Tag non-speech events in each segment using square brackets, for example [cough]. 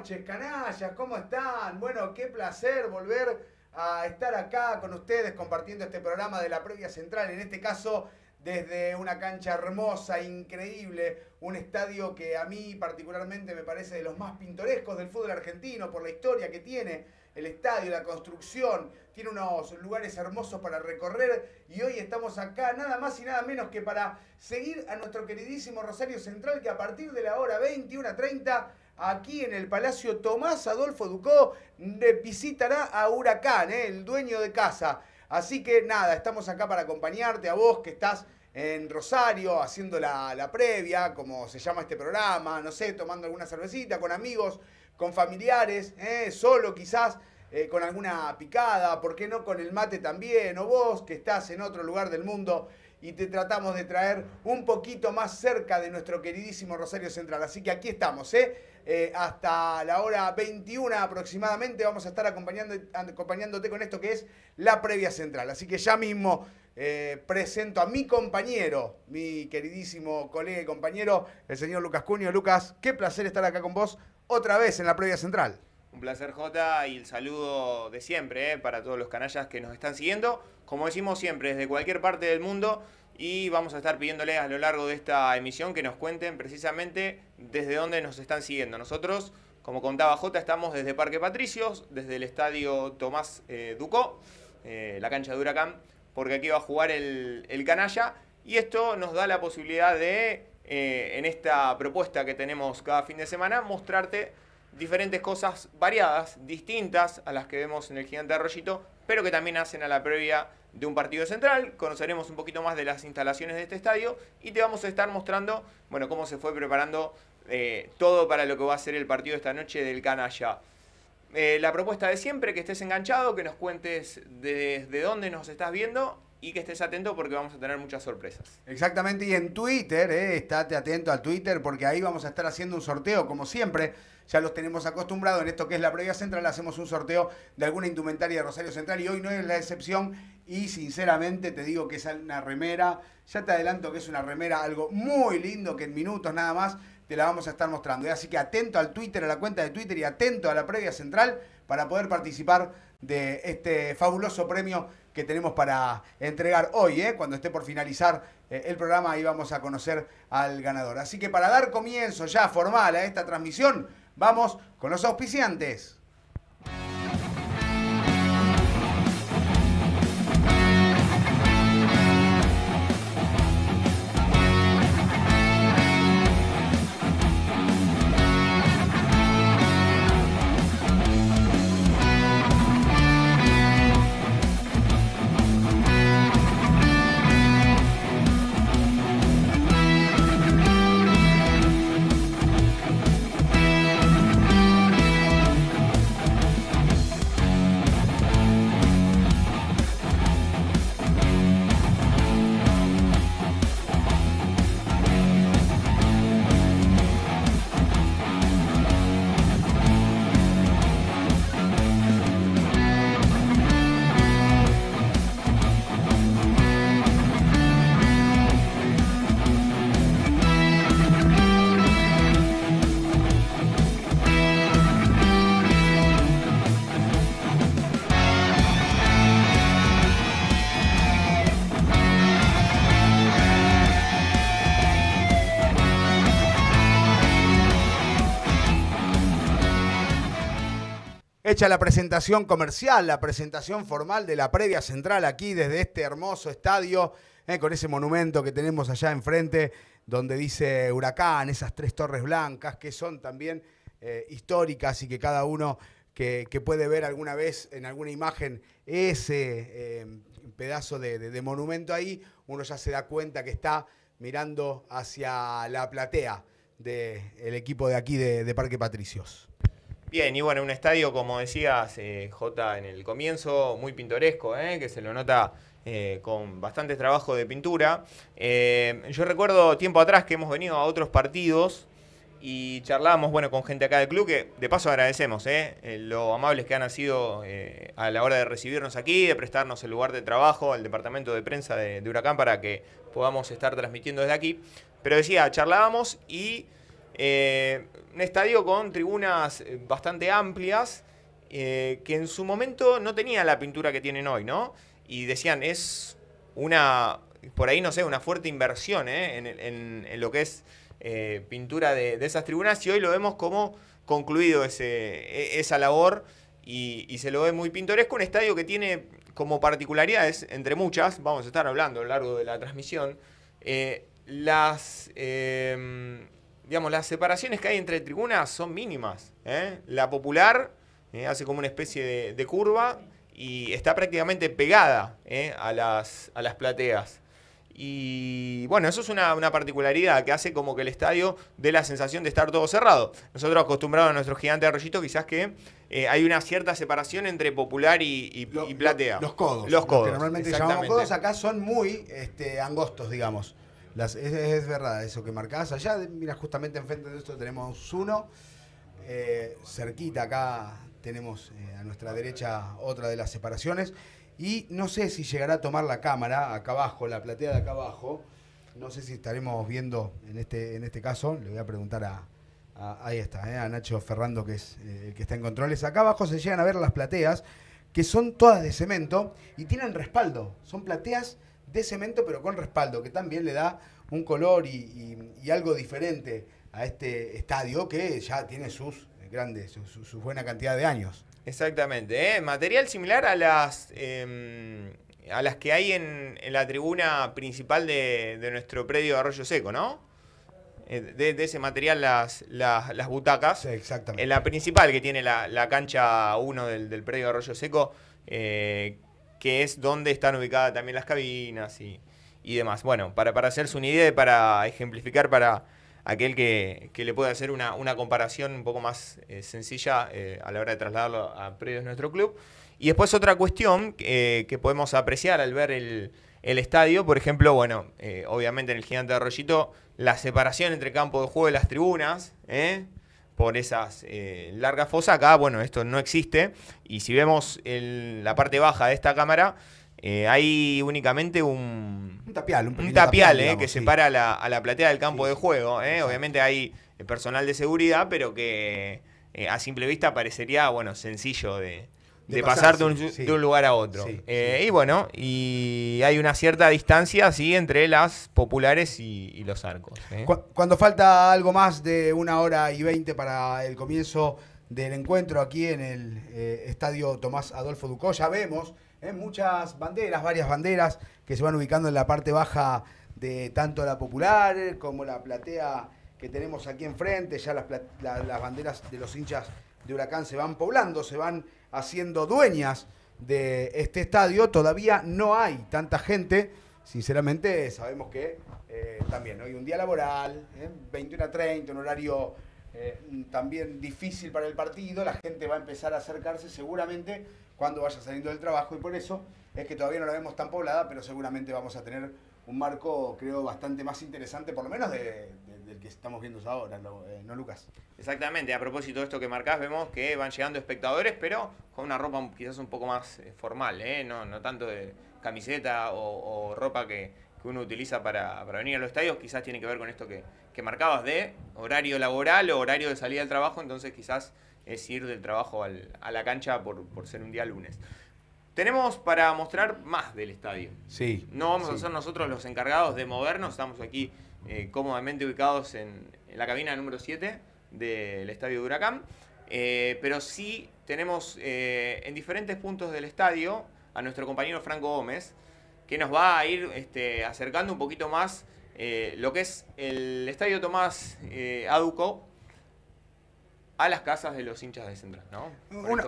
Noches, canallas, ¿cómo están? Bueno, qué placer volver a estar acá con ustedes compartiendo este programa de la previa central, en este caso desde una cancha hermosa, increíble, un estadio que a mí particularmente me parece de los más pintorescos del fútbol argentino por la historia que tiene, el estadio, la construcción, tiene unos lugares hermosos para recorrer y hoy estamos acá nada más y nada menos que para seguir a nuestro queridísimo Rosario Central que a partir de la hora 21.30 aquí en el Palacio Tomás Adolfo Ducó visitará a Huracán, ¿eh? el dueño de casa. Así que nada, estamos acá para acompañarte a vos que estás en Rosario haciendo la, previa, como se llama este programa, no sé, tomando alguna cervecita con amigos, con familiares, ¿eh? solo quizás. Eh, con alguna picada, ¿por qué no con el mate también? O vos que estás en otro lugar del mundo y te tratamos de traer un poquito más cerca de nuestro queridísimo Rosario Central. Así que aquí estamos, ¿eh? Eh, hasta la hora 21 aproximadamente vamos a estar acompañando, acompañándote con esto que es la previa central. Así que ya mismo eh, presento a mi compañero, mi queridísimo colega y compañero, el señor Lucas Cuño. Lucas, qué placer estar acá con vos otra vez en la previa central. Un placer, Jota, y el saludo de siempre eh, para todos los canallas que nos están siguiendo. Como decimos siempre, desde cualquier parte del mundo y vamos a estar pidiéndoles a lo largo de esta emisión que nos cuenten precisamente desde dónde nos están siguiendo. Nosotros, como contaba Jota, estamos desde Parque Patricios, desde el estadio Tomás eh, Ducó, eh, la cancha de Huracán, porque aquí va a jugar el, canalla y esto nos da la posibilidad de, eh, en esta propuesta que tenemos cada fin de semana, mostrarte diferentes cosas variadas, distintas a las que vemos en el Gigante Arroyito, pero que también hacen a la previa de un partido central, conoceremos un poquito más de las instalaciones de este estadio y te vamos a estar mostrando, bueno, cómo se fue preparando eh, todo para lo que va a ser el partido esta noche del Canalla. Eh, la propuesta de siempre, que estés enganchado, que nos cuentes desde dónde nos estás viendo y que estés atento porque vamos a tener muchas sorpresas. Exactamente, y en Twitter, eh, estate atento al Twitter porque ahí vamos a estar haciendo un sorteo, como siempre, ya los tenemos acostumbrados en esto que es la previa central, hacemos un sorteo de alguna indumentaria de Rosario Central y hoy no es la excepción y sinceramente te digo que es una remera, ya te adelanto que es una remera, algo muy lindo que en minutos nada más te la vamos a estar mostrando. Así que atento al Twitter, a la cuenta de Twitter y atento a la previa central para poder participar de este fabuloso premio que tenemos para entregar hoy, ¿eh? cuando esté por finalizar eh, el programa, ahí vamos a conocer al ganador. Así que para dar comienzo ya formal a esta transmisión, vamos con los auspiciantes. La presentación comercial, la presentación formal de la previa central aquí desde este hermoso estadio, eh, con ese monumento que tenemos allá enfrente, donde dice Huracán, esas tres torres blancas que son también eh, históricas y que cada uno que, puede ver alguna vez en alguna imagen ese eh, pedazo de, monumento ahí, uno ya se da cuenta que está mirando hacia la platea del equipo de aquí de Parque Patricios. Bien, y bueno, un estadio, como decías, eh, J en el comienzo, muy pintoresco, eh, que se lo nota eh, con bastante trabajo de pintura. yo recuerdo tiempo atrás que hemos venido a otros partidos y charlábamos bueno, con gente acá del club, que de paso agradecemos lo amables que han sido a la hora de recibirnos aquí, de prestarnos el lugar de trabajo al departamento de prensa de Huracán para que podamos estar transmitiendo desde aquí. Pero decía, charlábamos y Eh, un estadio con tribunas eh, bastante amplias, que en su momento no tenía la pintura que tienen hoy, ¿no? Y decían, es una, por ahí no sé, una fuerte inversión en, lo que es pintura de, esas tribunas y hoy lo vemos como concluido e, esa labor y, se lo ve muy pintoresco. Un estadio que tiene como particularidades, entre muchas, vamos a estar hablando a lo largo de la transmisión, eh, las, em, digamos, las separaciones que hay entre tribunas son mínimas. ¿eh? La popular eh, hace como una especie de, curva y está prácticamente pegada a, las, a las plateas. Y bueno, eso es una, particularidad que hace como que el estadio dé la sensación de estar todo cerrado. Nosotros acostumbrados a nuestro gigante de arroyito, quizás que eh, hay una cierta separación entre popular y, platea. los codos. Los codos. que normalmente llamamos codos acá son muy este, angostos, digamos. Es, verdad eso que marcás. Allá, mira, justamente enfrente de esto tenemos uno. Eh, cerquita acá tenemos eh, a nuestra derecha otra de las separaciones. Y no sé si llegará a tomar la cámara acá abajo, la platea de acá abajo. No sé si estaremos viendo en este, en este caso. Le voy a preguntar a, ahí está, eh, a Nacho Ferrando, que es el que está en controles. Acá abajo se llegan a ver las plateas, que son todas de cemento y tienen respaldo. Son plateas de cemento, pero con respaldo, que también le da un color y, algo diferente a este estadio que ya tiene sus grandes, su buena cantidad de años. Exactamente, ¿eh? material similar a las, em, a las que hay en, la tribuna principal de, nuestro predio de Arroyo Seco, ¿no? Eh, de, ese material las, las, butacas. Sí, exactamente. En la principal que tiene la, cancha 1 del, predio de Arroyo Seco, eh, que es donde están ubicadas también las cabinas y, y demás. Bueno, para, para hacerse una idea y para ejemplificar para aquel que, le puede hacer una, comparación un poco más eh, sencilla eh, a la hora de trasladarlo a predios de nuestro club. Y después otra cuestión eh, que podemos apreciar al ver el, estadio, por ejemplo, bueno, obviamente en el gigante de Arroyito, la separación entre campo de juego y las tribunas, por esas largas fosas, acá, bueno, esto no existe. Y si vemos la parte baja de esta cámara, eh, hay únicamente un, un tapial, un, tapial, eh, que separa a la platea del campo de juego. Eh. Obviamente hay personal de seguridad, pero que a simple vista parecería bueno sencillo de, pasar, de, un, lugar a otro. y bueno, y hay una cierta distancia así entre las populares y, los arcos. Cuando falta algo más de una hora y veinte para el comienzo del encuentro aquí en el estadio Tomás Adolfo Ducó, ya vemos ¿eh? muchas banderas, varias banderas que se van ubicando en la parte baja de tanto la popular como la platea que tenemos aquí enfrente. Ya las, las banderas de los hinchas de Huracán se van poblando, se van haciendo dueñas de este estadio. Todavía no hay tanta gente. Sinceramente, sabemos que eh, también hoy un día laboral, 21 a 30, un horario eh, también difícil para el partido. La gente va a empezar a acercarse seguramente cuando vaya saliendo del trabajo y por eso es que todavía no la vemos tan poblada, pero seguramente vamos a tener un marco, creo, bastante más interesante, por lo menos del que estamos viendo ahora, eh, ¿no, Lucas? Exactamente, a propósito de esto que marcás, vemos que van llegando espectadores, pero con una ropa quizás un poco más eh, formal, ¿eh? no, no tanto de camiseta o, ropa que, uno utiliza para, venir a los estadios, quizás tiene que ver con esto que, que marcabas de horario laboral o horario de salida del trabajo, entonces quizás es ir del trabajo a la cancha por, ser un día lunes. Tenemos para mostrar más del estadio. Sí. No vamos a ser nosotros los encargados de movernos, estamos aquí eh, cómodamente ubicados en, la cabina número 7 del estadio de Huracán, eh, pero sí tenemos eh, en diferentes puntos del estadio a nuestro compañero Franco Gómez, que nos va a ir este, acercando un poquito más lo que es el estadio Tomás Aduco, a las casas de los hinchas de Central, ¿no?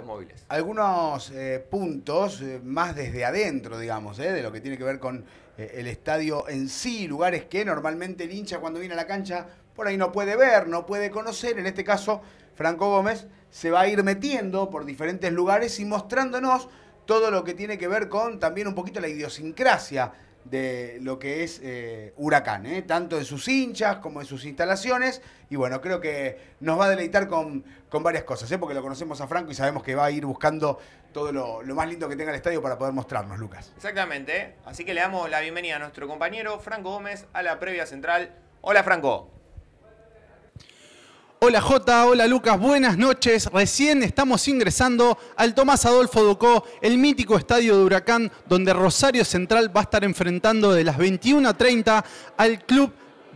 móviles. Algunos eh, puntos eh, más desde adentro, digamos, eh, de lo que tiene que ver con el estadio en sí, lugares que normalmente el hincha cuando viene a la cancha por ahí no puede ver, no puede conocer. En este caso, Franco Gómez se va a ir metiendo por diferentes lugares y mostrándonos todo lo que tiene que ver con también un poquito la idiosincrasia de lo que es eh, Huracán, ¿eh? tanto en sus hinchas como en sus instalaciones. Y bueno, creo que nos va a deleitar con, varias cosas, ¿eh? porque lo conocemos a Franco y sabemos que va a ir buscando todo lo, lo, más lindo que tenga el estadio para poder mostrarnos, Lucas. Exactamente, así que le damos la bienvenida a nuestro compañero Franco Gómez a la previa central. Hola Franco. Hola Jota, hola Lucas, buenas noches. Recién estamos ingresando al Tomás Adolfo Ducó, el mítico estadio de Huracán, donde Rosario Central va a estar enfrentando de las 21.30 al club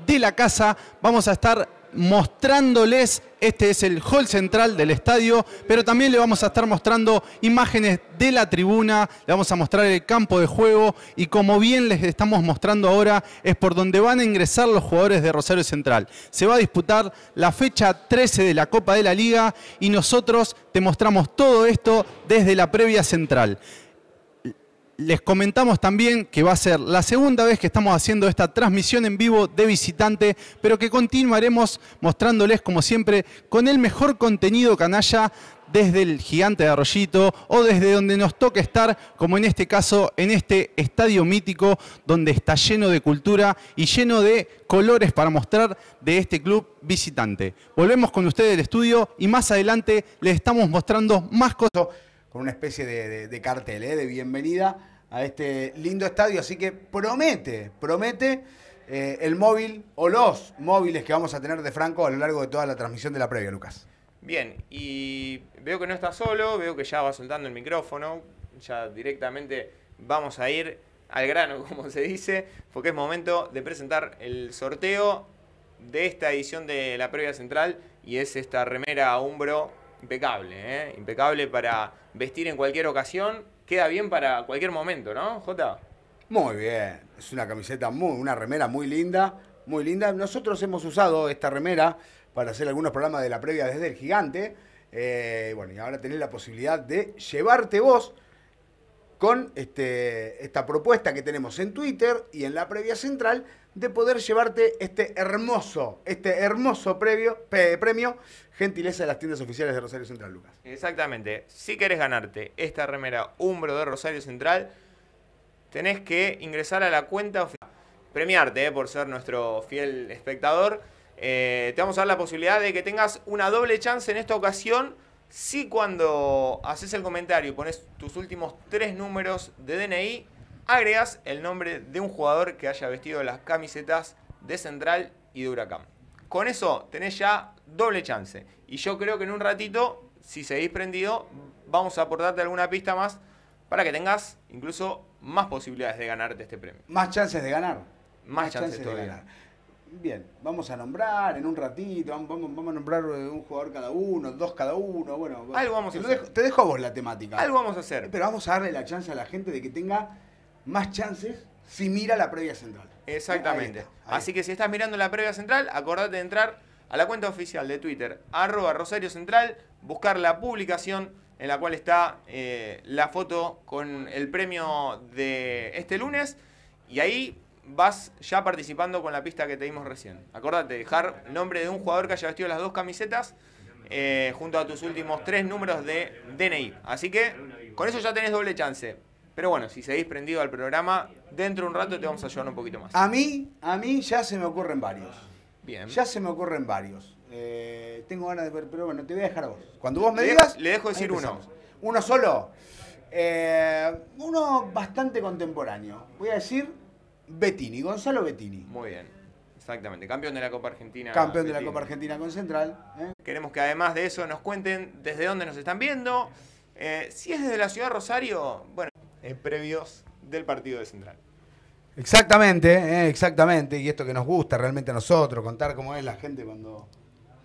de la casa. Vamos a estar mostrándoles, este es el hall central del estadio, pero también le vamos a estar mostrando imágenes de la tribuna, le vamos a mostrar el campo de juego y como bien les estamos mostrando ahora, es por donde van a ingresar los jugadores de Rosario Central. Se va a disputar la fecha 13 de la Copa de la Liga y nosotros te mostramos todo esto desde la previa central. Les comentamos también que va a ser la segunda vez que estamos haciendo esta transmisión en vivo de visitante, pero que continuaremos mostrándoles, como siempre, con el mejor contenido canalla desde el gigante de Arroyito o desde donde nos toque estar, como en este caso, en este estadio mítico donde está lleno de cultura y lleno de colores para mostrar de este club visitante. Volvemos con ustedes del estudio y más adelante les estamos mostrando más cosas con una especie de, cartel, ¿eh? de bienvenida a este lindo estadio. Así que promete, promete eh, el móvil o los móviles que vamos a tener de Franco a lo largo de toda la transmisión de la previa, Lucas. Bien, y veo que no está solo, veo que ya va soltando el micrófono, ya directamente vamos a ir al grano, [laughs] como se dice, porque es momento de presentar el sorteo de esta edición de la previa central y es esta remera Umbro impecable, ¿eh? impecable para vestir en cualquier ocasión, queda bien para cualquier momento, ¿no, Jota? Muy bien, es una camiseta muy, una remera muy linda, muy linda. Nosotros hemos usado esta remera para hacer algunos programas de la previa desde el gigante. Eh, bueno, y ahora tenés la posibilidad de llevarte vos con este, esta propuesta que tenemos en Twitter y en la previa central de poder llevarte este hermoso, este hermoso previo, premio, gentileza de las tiendas oficiales de Rosario Central, Lucas. Exactamente. Si querés ganarte esta remera Umbro de Rosario Central, tenés que ingresar a la cuenta oficial. Premiarte eh, por ser nuestro fiel espectador. Eh, te vamos a dar la posibilidad de que tengas una doble chance en esta ocasión si cuando haces el comentario y pones tus últimos tres números de DNI, agregas el nombre de un jugador que haya vestido las camisetas de Central y de Huracán. Con eso tenés ya doble chance. Y yo creo que en un ratito, si seguís prendido, vamos a aportarte alguna pista más para que tengas incluso más posibilidades de ganarte este premio. Más chances de ganar. Más, chances, de ganar. Bien, vamos a nombrar en un ratito, vamos, a nombrar un jugador cada uno, dos cada uno, bueno. Algo vamos a hacer. te dejo a vos la temática. Algo vamos a hacer. Pero vamos a darle la chance a la gente de que tenga más chances si mira la previa central. Exactamente. Así que si estás mirando la previa central, acordate de entrar a la cuenta oficial de Twitter, arroba Rosario Central, buscar la publicación en la cual está eh, la foto con el premio de este lunes y ahí vas ya participando con la pista que te dimos recién. Acordate, dejar el nombre de un jugador que haya vestido las dos camisetas eh, junto a tus últimos tres números de DNI. Así que con eso ya tenés doble chance. Pero bueno, si seguís prendido al programa, dentro de un rato te vamos a ayudar un poquito más. A mí, a mí ya se me ocurren varios. Bien. Ya se me ocurren varios. Eh, tengo ganas de ver, pero bueno, te voy a dejar a vos. Cuando vos me digas. le dejo decir uno. ¿Uno solo? Eh, uno bastante contemporáneo. Voy a decir Bettini, Gonzalo Bettini. Muy bien. Exactamente, campeón de la Copa Argentina. Campeón de la Copa Argentina con Central. ¿eh? Queremos que además de eso nos cuenten desde dónde nos están viendo. Eh, si es desde la ciudad de Rosario, bueno, previos del partido de Central. Exactamente, exactamente. Y esto que nos gusta realmente a nosotros, contar cómo es la gente cuando,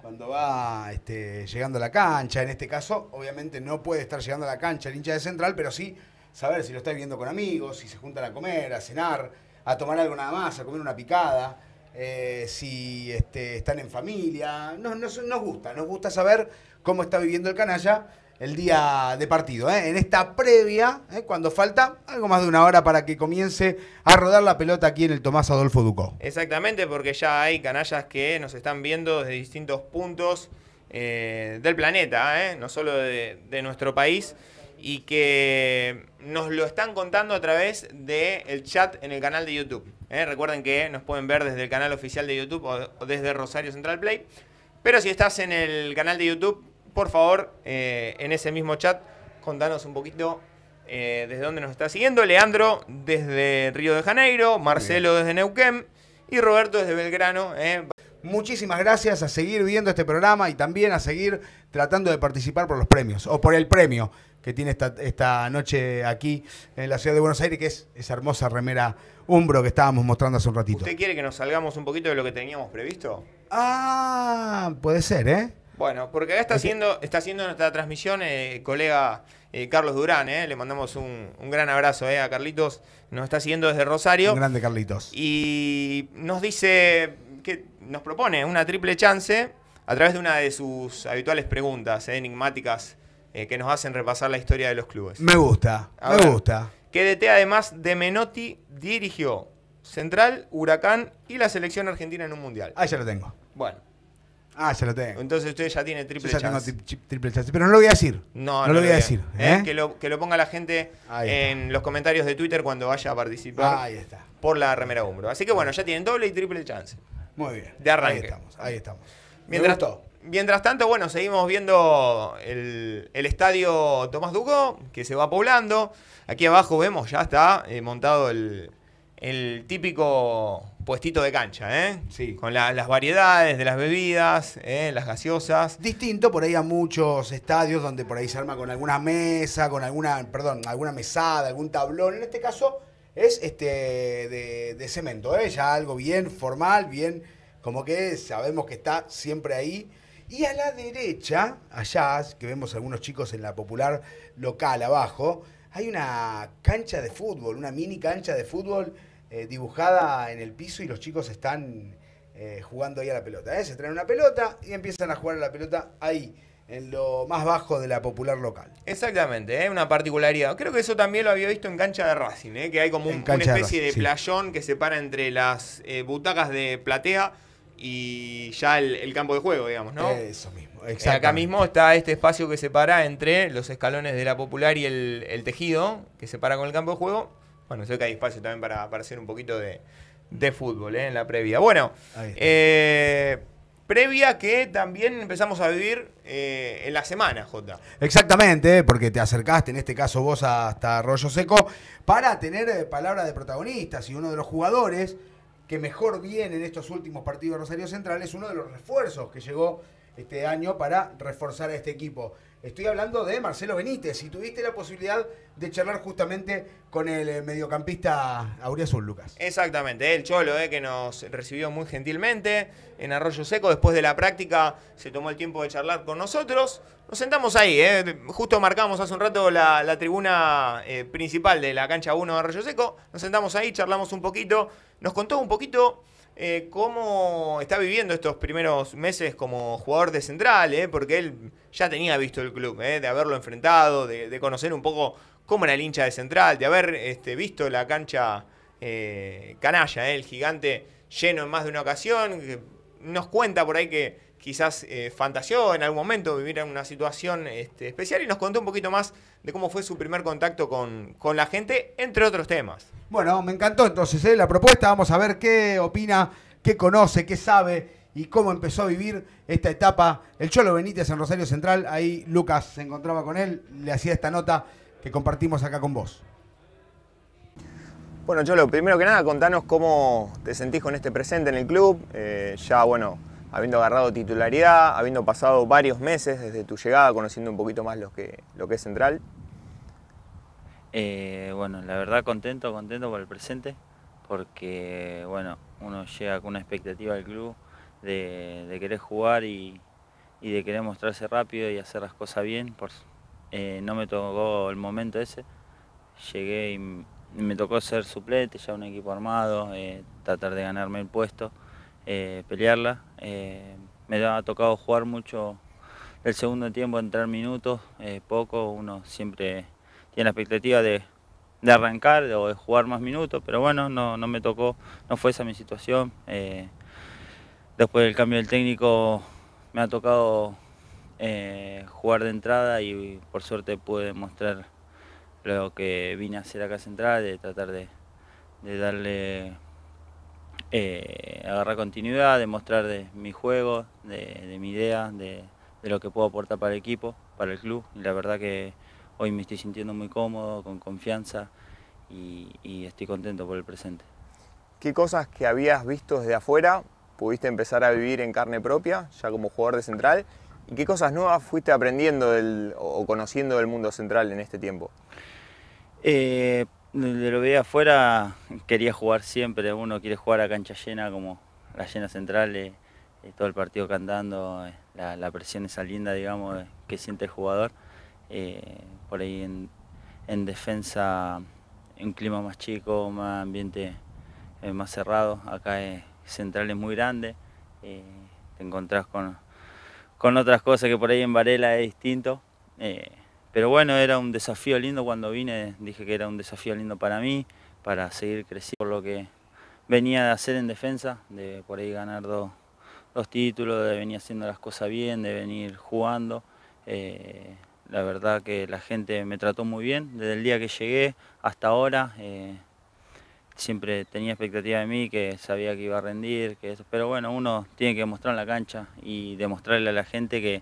cuando va este, llegando a la cancha. En este caso, obviamente no puede estar llegando a la cancha el hincha de Central, pero sí saber si lo está viendo con amigos, si se juntan a comer, a cenar a tomar algo nada más, a comer una picada, eh, si este, están en familia. Nos, nos, gusta, nos gusta saber cómo está viviendo el canalla el día de partido. ¿eh? En esta previa, ¿eh? cuando falta algo más de una hora para que comience a rodar la pelota aquí en el Tomás Adolfo Ducó. Exactamente, porque ya hay canallas que nos están viendo desde distintos puntos del planeta, no solo de nuestro país y que nos lo están contando a través del chat en el canal de YouTube. ¿eh? Recuerden que nos pueden ver desde el canal oficial de YouTube o, desde Rosario Central Play. Pero si estás en el canal de YouTube, por favor, eh, en ese mismo chat, contanos un poquito eh, desde dónde nos está siguiendo. Leandro desde Río de Janeiro, Marcelo desde Neuquén y Roberto desde Belgrano. muchísimas gracias a seguir viendo este programa y también a seguir tratando de participar por los premios o por el premio que tiene esta, esta noche aquí en la ciudad de Buenos Aires, que es esa hermosa remera Umbro que estábamos mostrando hace un ratito. ¿Usted quiere que nos salgamos un poquito de lo que teníamos previsto? Ah, puede ser, ¿eh? Bueno, porque acá está haciendo, está haciendo nuestra transmisión eh, colega eh, Carlos Durán, ¿eh? le mandamos un, gran abrazo a Carlitos, nos está siguiendo desde Rosario. Un grande Carlitos. Y nos dice que nos propone una triple chance a través de una de sus habituales preguntas enigmáticas que nos hacen repasar la historia de los clubes. Me gusta, me gusta. Que DT además de Menotti dirigió Central, Huracán y la selección argentina en un mundial. Ah, ya lo tengo. Bueno. Ah, ya lo tengo. Entonces usted ya tiene triple Yo ya chance. Tengo triple chance. Pero no lo voy a decir. No, no, lo voy a decir. ¿eh? ¿eh? Que, lo, que lo ponga la gente en los comentarios de Twitter cuando vaya a participar Ahí está. por la remera Umbro. Así que bueno, ya tienen doble y triple chance. Muy bien. De arranque. Ahí estamos, ahí estamos. Mientras, mientras tanto, bueno, seguimos viendo el, el, estadio Tomás Duco, que se va poblando. Aquí abajo vemos, ya está eh, montado el, el típico puestito de cancha, ¿eh? Sí. Con las variedades de las bebidas, ¿eh? las gaseosas. Distinto por ahí a muchos estadios donde por ahí se arma con alguna mesa, con alguna, perdón, alguna mesada, algún tablón. En este caso es este de, de cemento, ¿eh? Ya algo bien formal, bien como que sabemos que está siempre ahí. Y a la derecha, allá, que vemos algunos chicos en la popular local abajo, hay una cancha de fútbol, una mini cancha de fútbol eh, dibujada en el piso y los chicos están eh, jugando ahí a la pelota. ¿eh? Se traen una pelota y empiezan a jugar a la pelota ahí, en lo más bajo de la popular local. Exactamente, una particularidad. Creo que eso también lo había visto en cancha de Racing, que hay como un, una especie de, playón que separa entre las butacas de platea y ya el, campo de juego, digamos, ¿no? Eso mismo, Acá mismo está este espacio que separa entre los escalones de la popular y el, el tejido, que separa con el campo de juego bueno, sé que hay espacio también para, hacer un poquito de, fútbol ¿eh? en la previa. Bueno, eh, previa que también empezamos a vivir eh, en la semana, Jota. Exactamente, porque te acercaste, en este caso vos, hasta Arroyo Seco, para tener palabra de protagonistas y uno de los jugadores que mejor viene en estos últimos partidos de Rosario Central es uno de los refuerzos que llegó este año para reforzar a este equipo. Estoy hablando de Marcelo Benítez. Y tuviste la posibilidad de charlar justamente con el eh, mediocampista Auriazul Lucas. Exactamente, el Cholo, eh, que nos recibió muy gentilmente en Arroyo Seco. Después de la práctica se tomó el tiempo de charlar con nosotros. Nos sentamos ahí, eh. justo marcamos hace un rato la, tribuna principal de la cancha 1 de Arroyo Seco. Nos sentamos ahí, charlamos un poquito. Nos contó un poquito eh, cómo está viviendo estos primeros meses como jugador de central, eh, porque él ya tenía visto el club, eh, de haberlo enfrentado, de, conocer un poco cómo era el hincha de central, de haber este, visto la cancha canalla, el gigante lleno en más de una ocasión. Nos cuenta por ahí que quizás fantaseó en algún momento vivir en una situación este, especial y nos contó un poquito más de cómo fue su primer contacto con, con la gente, entre otros temas. Bueno, me encantó entonces ¿eh? la propuesta. Vamos a ver qué opina, qué conoce, qué sabe y cómo empezó a vivir esta etapa. El Cholo Benítez en Rosario Central. Ahí Lucas se encontraba con él, le hacía esta nota que compartimos acá con vos. Bueno, Cholo, primero que nada, contanos cómo te sentís con este presente en el club. Eh, ya, bueno, habiendo agarrado titularidad, habiendo pasado varios meses desde tu llegada, conociendo un poquito más lo que, lo que es Central. Eh, bueno, la verdad contento, contento por el presente, porque bueno, uno llega con una expectativa al club de, querer jugar y, de querer mostrarse rápido y hacer las cosas bien. Por, eh, no me tocó el momento ese, llegué y, me tocó ser suplente, ya un equipo armado, eh, tratar de ganarme el puesto, pelearla. me ha tocado jugar mucho el segundo tiempo, entrar minutos, poco, uno siempre tiene la expectativa de, arrancar o de jugar más minutos, pero bueno, no, me tocó, no fue esa mi situación. Eh, después del cambio del técnico me ha tocado eh, jugar de entrada y por suerte pude demostrar lo que vine a hacer acá central, de tratar de, darle, eh, agarrar continuidad, demostrar de mi juego, de, mi idea, de, de, lo que puedo aportar para el equipo, para el club. Y la verdad que hoy me estoy sintiendo muy cómodo, con confianza y, estoy contento por el presente. ¿Qué cosas que habías visto desde afuera pudiste empezar a vivir en carne propia, ya como jugador de central? ¿Y qué cosas nuevas fuiste aprendiendo o conociendo del mundo central en este tiempo? Eh, lo que afuera quería jugar siempre, uno quiere jugar a cancha llena como la llena central, eh, eh, todo el partido cantando, la, presión esa linda, digamos, que siente el jugador. por ahí en, en defensa, un clima más chico, más ambiente más cerrado, acá central es muy grande, te encontrás con, con otras cosas que por ahí en Varela es distinto. Pero bueno, era un desafío lindo cuando vine, dije que era un desafío lindo para mí, para seguir creciendo por lo que venía de hacer en defensa, de por ahí ganar dos, títulos, de venir haciendo las cosas bien, de venir jugando. Eh, la verdad que la gente me trató muy bien desde el día que llegué hasta ahora. Eh, siempre tenía expectativa de mí, que sabía que iba a rendir, que eso. pero bueno, uno tiene que demostrar en la cancha y demostrarle a la gente que,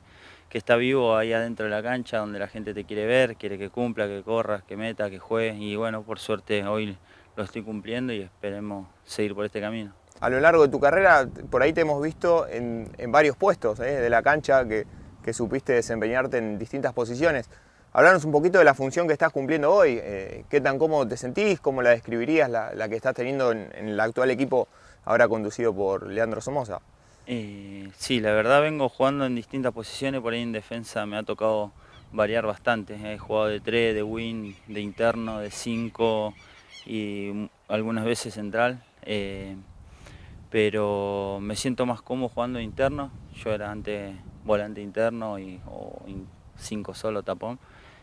que está vivo ahí adentro de la cancha, donde la gente te quiere ver, quiere que cumpla, que corra, que meta, que juegue. Y bueno, por suerte hoy lo estoy cumpliendo y esperemos seguir por este camino. A lo largo de tu carrera, por ahí te hemos visto en, varios puestos ¿eh? de la cancha que, supiste desempeñarte en distintas posiciones. Hablarnos un poquito de la función que estás cumpliendo hoy. Eh, ¿Qué tan cómodo te sentís? ¿Cómo la describirías, la, que estás teniendo en, en el actual equipo ahora conducido por Leandro Somoza? Eh, sí, la verdad vengo jugando en distintas posiciones, por ahí en defensa me ha tocado variar bastante. He jugado de 3, de win, de interno, de 5 y algunas veces central. Eh, pero me siento más cómodo jugando interno. Yo era antes volante interno y, o 5 solo tapón.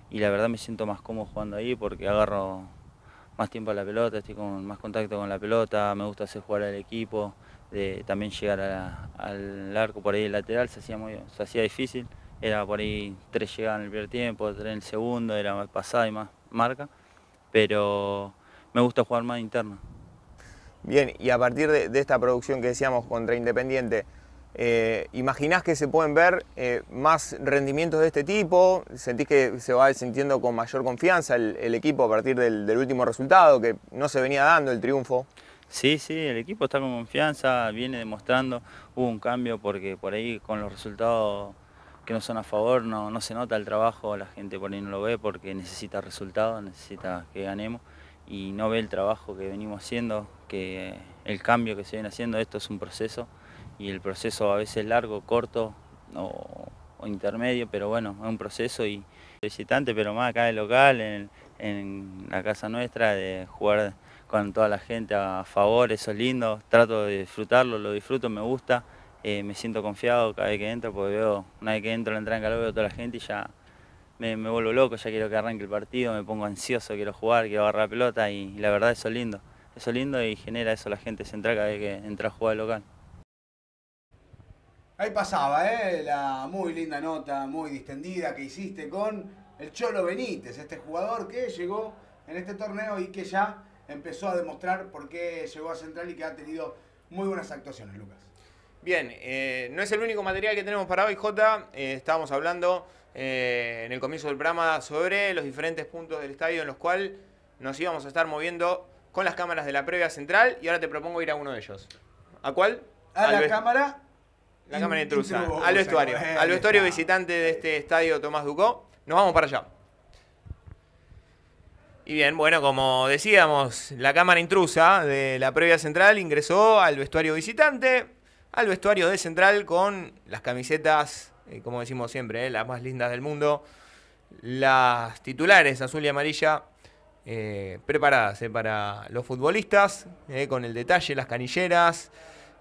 Y la verdad me siento más cómodo jugando ahí porque agarro más tiempo a la pelota, estoy con más contacto con la pelota, me gusta hacer jugar al equipo de también llegar al arco por ahí el lateral se hacía muy se hacía difícil era por ahí tres llegadas en el primer tiempo tres en el segundo era más pasada y más marca pero me gusta jugar más interno bien y a partir de, esta producción que decíamos contra Independiente eh, ¿Imaginás que se pueden ver eh, más rendimientos de este tipo? ¿Sentís que se va sintiendo con mayor confianza el, equipo a partir del, último resultado, que no se venía dando el triunfo? Sí, sí, el equipo está con confianza, viene demostrando, hubo un cambio porque por ahí con los resultados que no son a favor no, no se nota el trabajo, la gente por ahí no lo ve porque necesita resultados, necesita que ganemos. Y no ve el trabajo que venimos haciendo, que el cambio que se viene haciendo, esto es un proceso. Y el proceso a veces largo, corto o, intermedio, pero bueno, es un proceso y visitante, pero más acá el local, en, en la casa nuestra, de jugar con toda la gente a favor, eso es lindo, trato de disfrutarlo, lo disfruto, me gusta, eh, me siento confiado cada vez que entro, porque veo, una vez que entro en la entrada en calor veo toda la gente y ya me, vuelvo loco, ya quiero que arranque el partido, me pongo ansioso, quiero jugar, quiero agarrar la pelota y, la verdad eso es lindo, eso es lindo y genera eso la gente central cada vez que entra a jugar al local. Ahí pasaba, ¿eh? La muy linda nota, muy distendida que hiciste con el Cholo Benítez, este jugador que llegó en este torneo y que ya empezó a demostrar por qué llegó a Central y que ha tenido muy buenas actuaciones, Lucas. Bien, eh, no es el único material que tenemos para hoy, Jota. Eh, estábamos hablando eh, en el comienzo del programa sobre los diferentes puntos del estadio en los cuales nos íbamos a estar moviendo con las cámaras de la previa central y ahora te propongo ir a uno de ellos. ¿A cuál? A la cámara. La cámara intrusa. Al vestuario. Al vestuario visitante de este estadio Tomás Ducó. Nos vamos para allá. Y bien, bueno, como decíamos, la cámara intrusa de la previa central ingresó al vestuario visitante, al vestuario de central con las camisetas, eh, como decimos siempre, eh, las más lindas del mundo, las titulares azul y amarilla eh, preparadas para los futbolistas, con el detalle, las canilleras,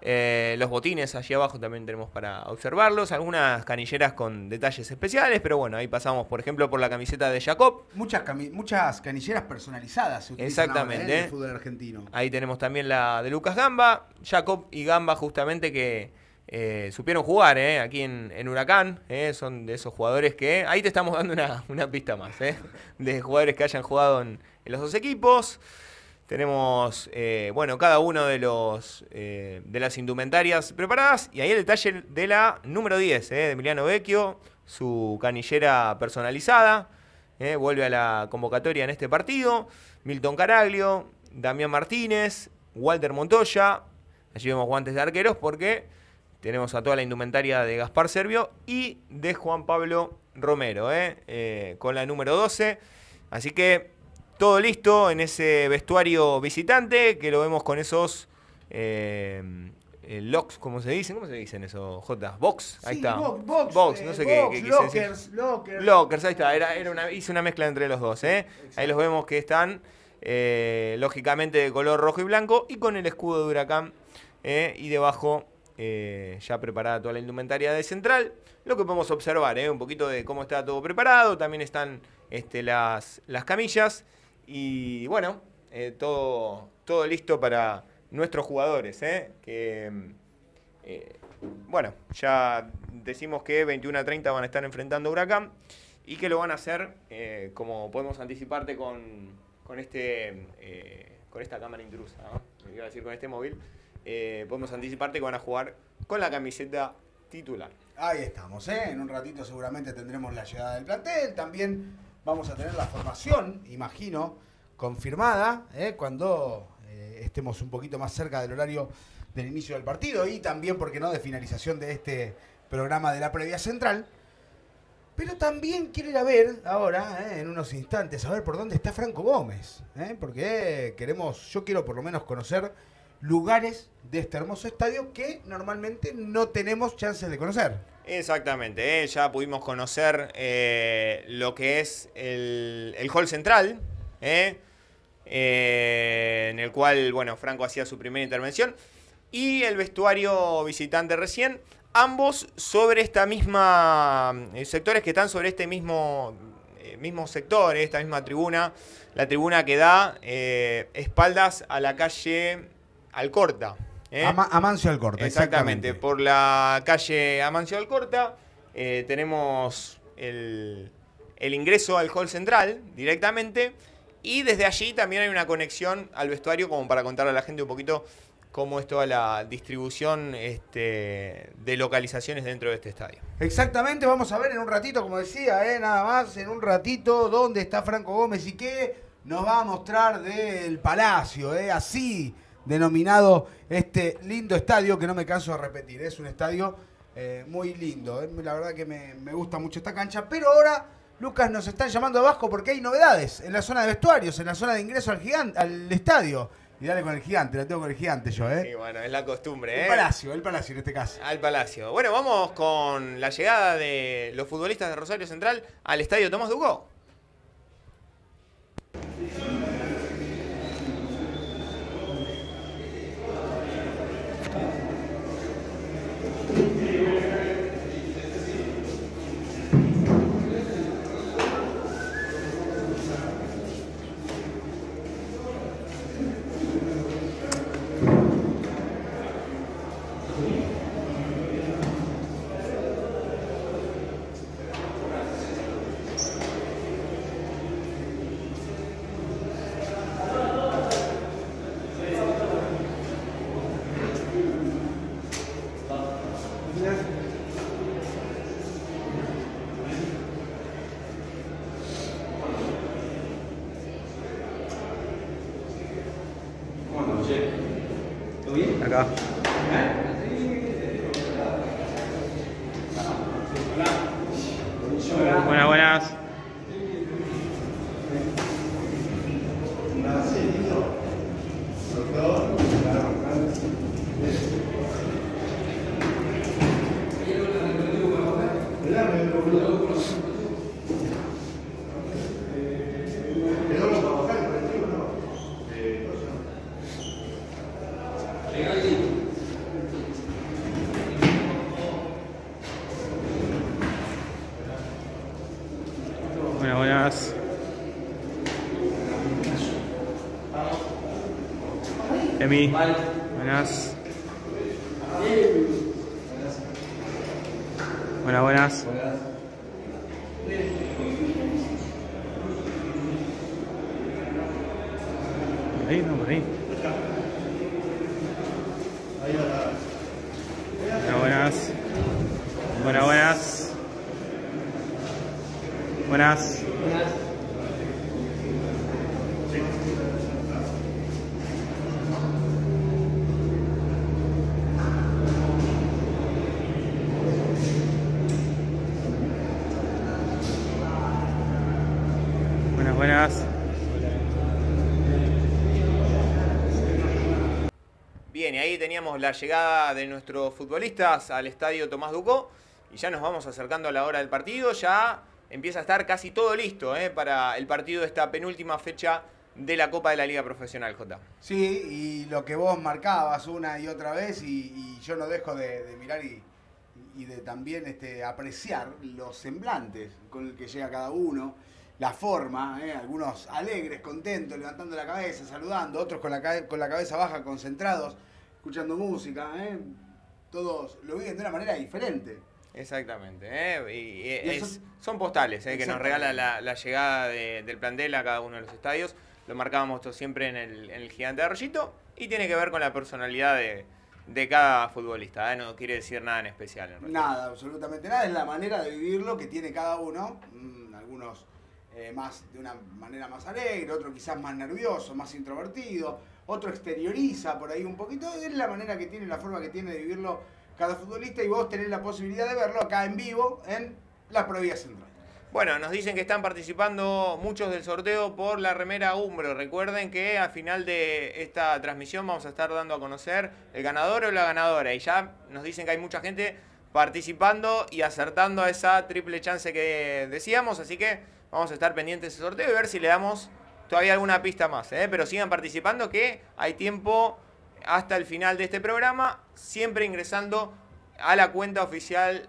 eh, los botines allí abajo también tenemos para observarlos. Algunas canilleras con detalles especiales, pero bueno, ahí pasamos, por ejemplo, por la camiseta de Jacob. Muchas, muchas canilleras personalizadas Exactamente. en el ¿eh? fútbol argentino. Ahí tenemos también la de Lucas Gamba. Jacob y Gamba, justamente que eh, supieron jugar aquí en, Huracán. Son de esos jugadores que. Ahí te estamos dando una, pista más, de jugadores que hayan jugado en los dos equipos. Tenemos, eh, bueno, cada uno de los eh, de las indumentarias preparadas. Y ahí el detalle de la número 10, eh, de Emiliano Vecchio, su canillera personalizada. vuelve a la convocatoria en este partido. Milton Caraglio, Damián Martínez, Walter Montoya, allí vemos guantes de arqueros porque tenemos a toda la indumentaria de Gaspar Servio y de Juan Pablo Romero, con la número 12. Así que todo listo en ese vestuario visitante, que lo vemos con esos eh, eh, locks, ¿cómo se dicen? ¿Cómo se dicen eso, J? Box, ahí Sí, está. bo- box, Box, eh, no sé box, qué, qué quise lockers, decir. lockers. Lockers, ahí está. Era, era una, hice una mezcla entre los dos, ¿eh? Ahí los vemos que están, eh, lógicamente, de color rojo y blanco y con el escudo de huracán. Y debajo, ya preparada toda la indumentaria de central. Lo que podemos observar, ¿eh? Un poquito de cómo está todo preparado. También están este, las, las camillas. Y bueno, eh, todo, todo listo para nuestros jugadores, ¿eh? Que. eh, bueno, ya decimos que 21 a 30 van a estar enfrentando a Huracán y que lo van a hacer, eh, como podemos anticiparte, con, con, este, con esta cámara intrusa, ¿no? decir con este móvil, podemos anticiparte que van a jugar con la camiseta titular. Ahí estamos, ¿eh? En un ratito seguramente tendremos la llegada del plantel. También vamos a tener la formación, imagino, confirmada, ¿eh? cuando eh, estemos un poquito más cerca del horario del inicio del partido y también, ¿por qué no?, de finalización de este programa de la previa central. Pero también quiero ir a ver ahora, ¿eh? en unos instantes, a ver por dónde está Franco Gómez. ¿eh? Porque queremos, yo quiero por lo menos conocer lugares de este hermoso estadio que normalmente no tenemos chances de conocer. Exactamente, ¿eh? ya pudimos conocer eh, lo que es el, hall central, ¿eh? Eh, en el cual, bueno, Franco hacía su primera intervención, y el vestuario visitante recién, ambos sobre esta misma, sectores que están sobre este mismo, mismo sector, esta misma tribuna, la tribuna que da espaldas a la calle Alcorta. ¿Eh? Ama- Amancio Alcorta, Exactamente, exactamente. por la calle Amancio Alcorta eh, tenemos el, el ingreso al hall central directamente y desde allí también hay una conexión al vestuario como para contarle a la gente un poquito cómo es toda la distribución este, de localizaciones dentro de este estadio. Exactamente, vamos a ver en un ratito, como decía, ¿eh? nada más, en un ratito, dónde está Franco Gómez y qué nos va a mostrar del Palacio, ¿eh? así denominado este lindo estadio que no me canso de repetir. Es un estadio eh, muy lindo, ¿eh? la verdad que me, me gusta mucho esta cancha, pero ahora... Lucas, nos están llamando abajo porque hay novedades en la zona de vestuarios, en la zona de ingreso al gigante, al estadio. Y dale con el gigante, la tengo con el gigante yo, ¿eh? Sí, bueno, es la costumbre. el ¿eh? Palacio, el Palacio en este caso. Al Palacio. Bueno, vamos con la llegada de los futbolistas de Rosario Central al estadio Tomás Ducó. Acá. Buenas, buenas. Buenas, buenas. Emi. Buenas. Buenas, buenas. Por ahí, no, por ahí. Buenas, buenas. Buenas, buenas. Buenas. Buenas, buenas. Bien, y ahí teníamos la llegada de nuestros futbolistas al estadio Tomás Ducó y ya nos vamos acercando a la hora del partido. Ya empieza a estar casi todo listo ¿eh? para el partido de esta penúltima fecha de la Copa de la Liga Profesional, J. Sí, y lo que vos marcabas una y otra vez, y, yo no dejo de, mirar y, de también este, apreciar los semblantes con el que llega cada uno, la forma, ¿eh? algunos alegres, contentos, levantando la cabeza, saludando, otros con la, con la cabeza baja, concentrados, escuchando música, ¿eh? todos lo viven de una manera diferente. Exactamente, ¿eh? y, eso- es- son postales ¿eh? que nos regala la, la llegada de- del plantel a cada uno de los estadios. Lo marcábamos siempre en el, en el gigante de Arroyito y tiene que ver con la personalidad de, de cada futbolista. ¿eh? No quiere decir nada en especial. En realidad. Nada, absolutamente nada, es la manera de vivirlo que tiene cada uno, Mm, algunos eh, más de una manera más alegre, otro quizás más nervioso, más introvertido, otro exterioriza por ahí un poquito, es la manera que tiene, la forma que tiene de vivirlo cada futbolista y vos tenés la posibilidad de verlo acá en vivo en la Provía Central. Bueno, nos dicen que están participando muchos del sorteo por la remera Umbro. Recuerden que al final de esta transmisión vamos a estar dando a conocer el ganador o la ganadora. Y ya nos dicen que hay mucha gente participando y acertando a esa triple chance que decíamos. Así que vamos a estar pendientes de ese sorteo y ver si le damos todavía alguna pista más. ¿eh? Pero sigan participando que hay tiempo hasta el final de este programa, siempre ingresando a la cuenta oficial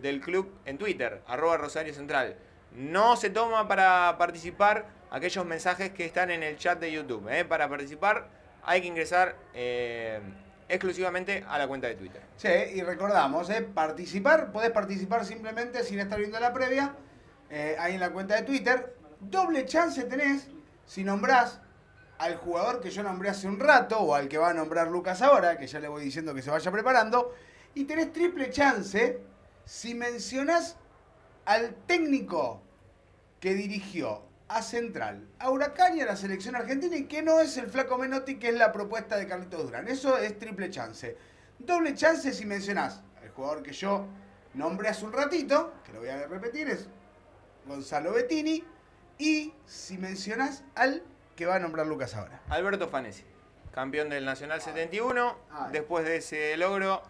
del club en Twitter, arroba Rosario Central. No se toma para participar aquellos mensajes que están en el chat de YouTube. ¿eh? Para participar hay que ingresar eh, exclusivamente a la cuenta de Twitter. Sí, y recordamos, ¿eh? participar, podés participar simplemente sin estar viendo la previa, eh, ahí en la cuenta de Twitter. Doble chance tenés si nombrás al jugador que yo nombré hace un rato, o al que va a nombrar Lucas ahora, que ya le voy diciendo que se vaya preparando, y tenés triple chance si mencionás al técnico que dirigió a Central, a Huracán y a la selección argentina, y que no es el flaco Menotti, que es la propuesta de Carlitos Durán. Eso es triple chance. Doble chance si mencionás al jugador que yo nombré hace un ratito, que lo voy a repetir, es Gonzalo Bettini, y si mencionás al que va a nombrar Lucas ahora. Alberto Fanesi, campeón del Nacional 71. Ah. Después de ese logro,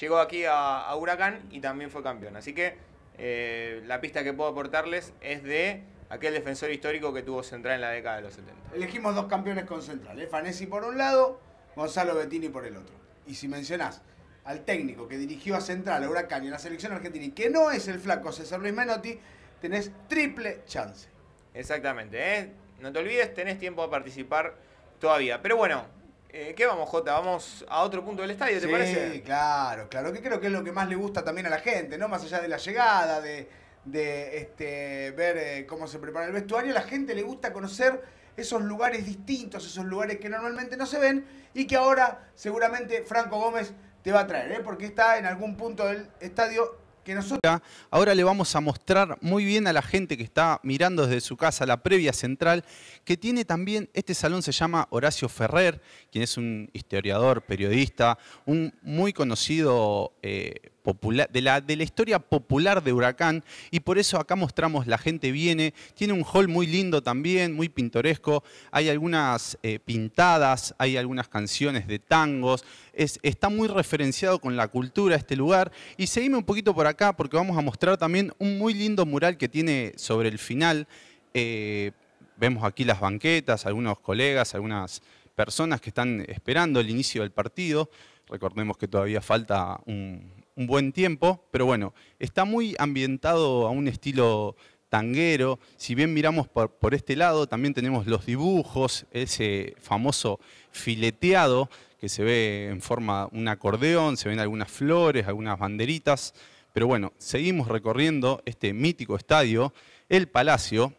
llegó aquí a, a Huracán y también fue campeón. Así que eh, la pista que puedo aportarles es de aquel defensor histórico que tuvo Central en la década de los 70. Elegimos dos campeones con Central, ¿eh? Fanesi por un lado, Gonzalo Bettini por el otro. Y si mencionás al técnico que dirigió a Central, a Huracán y a la selección argentina, y que no es el flaco César Luis Menotti, tenés triple chance. Exactamente, ¿eh? No te olvides, tenés tiempo a participar todavía. Pero bueno, eh, ¿qué vamos, Jota? Vamos a otro punto del estadio, ¿te sí, parece? claro, claro, que creo que es lo que más le gusta también a la gente, ¿no? Más allá de la llegada, de, de este, ver eh, cómo se prepara el vestuario, a la gente le gusta conocer esos lugares distintos, esos lugares que normalmente no se ven y que ahora seguramente Franco Gómez te va a traer, ¿eh? porque está en algún punto del estadio que nosotros... Ahora le vamos a mostrar muy bien a la gente que está mirando desde su casa la previa central, que tiene también, este salón se llama Horacio Ferrer, quien es un historiador, periodista, un muy conocido eh, popular, de, la, de la historia popular de Huracán, y por eso acá mostramos la gente viene, tiene un hall muy lindo también, muy pintoresco, hay algunas eh, pintadas, hay algunas canciones de tangos, es- está muy referenciado con la cultura este lugar, y seguime un poquito por acá porque vamos a mostrar también un muy lindo mural que tiene sobre el final. Eh, vemos aquí las banquetas, algunos colegas, algunas personas que están esperando el inicio del partido. Recordemos que todavía falta un, un buen tiempo, pero bueno, está muy ambientado a un estilo tanguero. Si bien miramos por, este lado, también tenemos los dibujos, ese famoso fileteado que se ve en forma un acordeón, se ven algunas flores, algunas banderitas. Pero bueno, seguimos recorriendo este mítico estadio, el Palacio.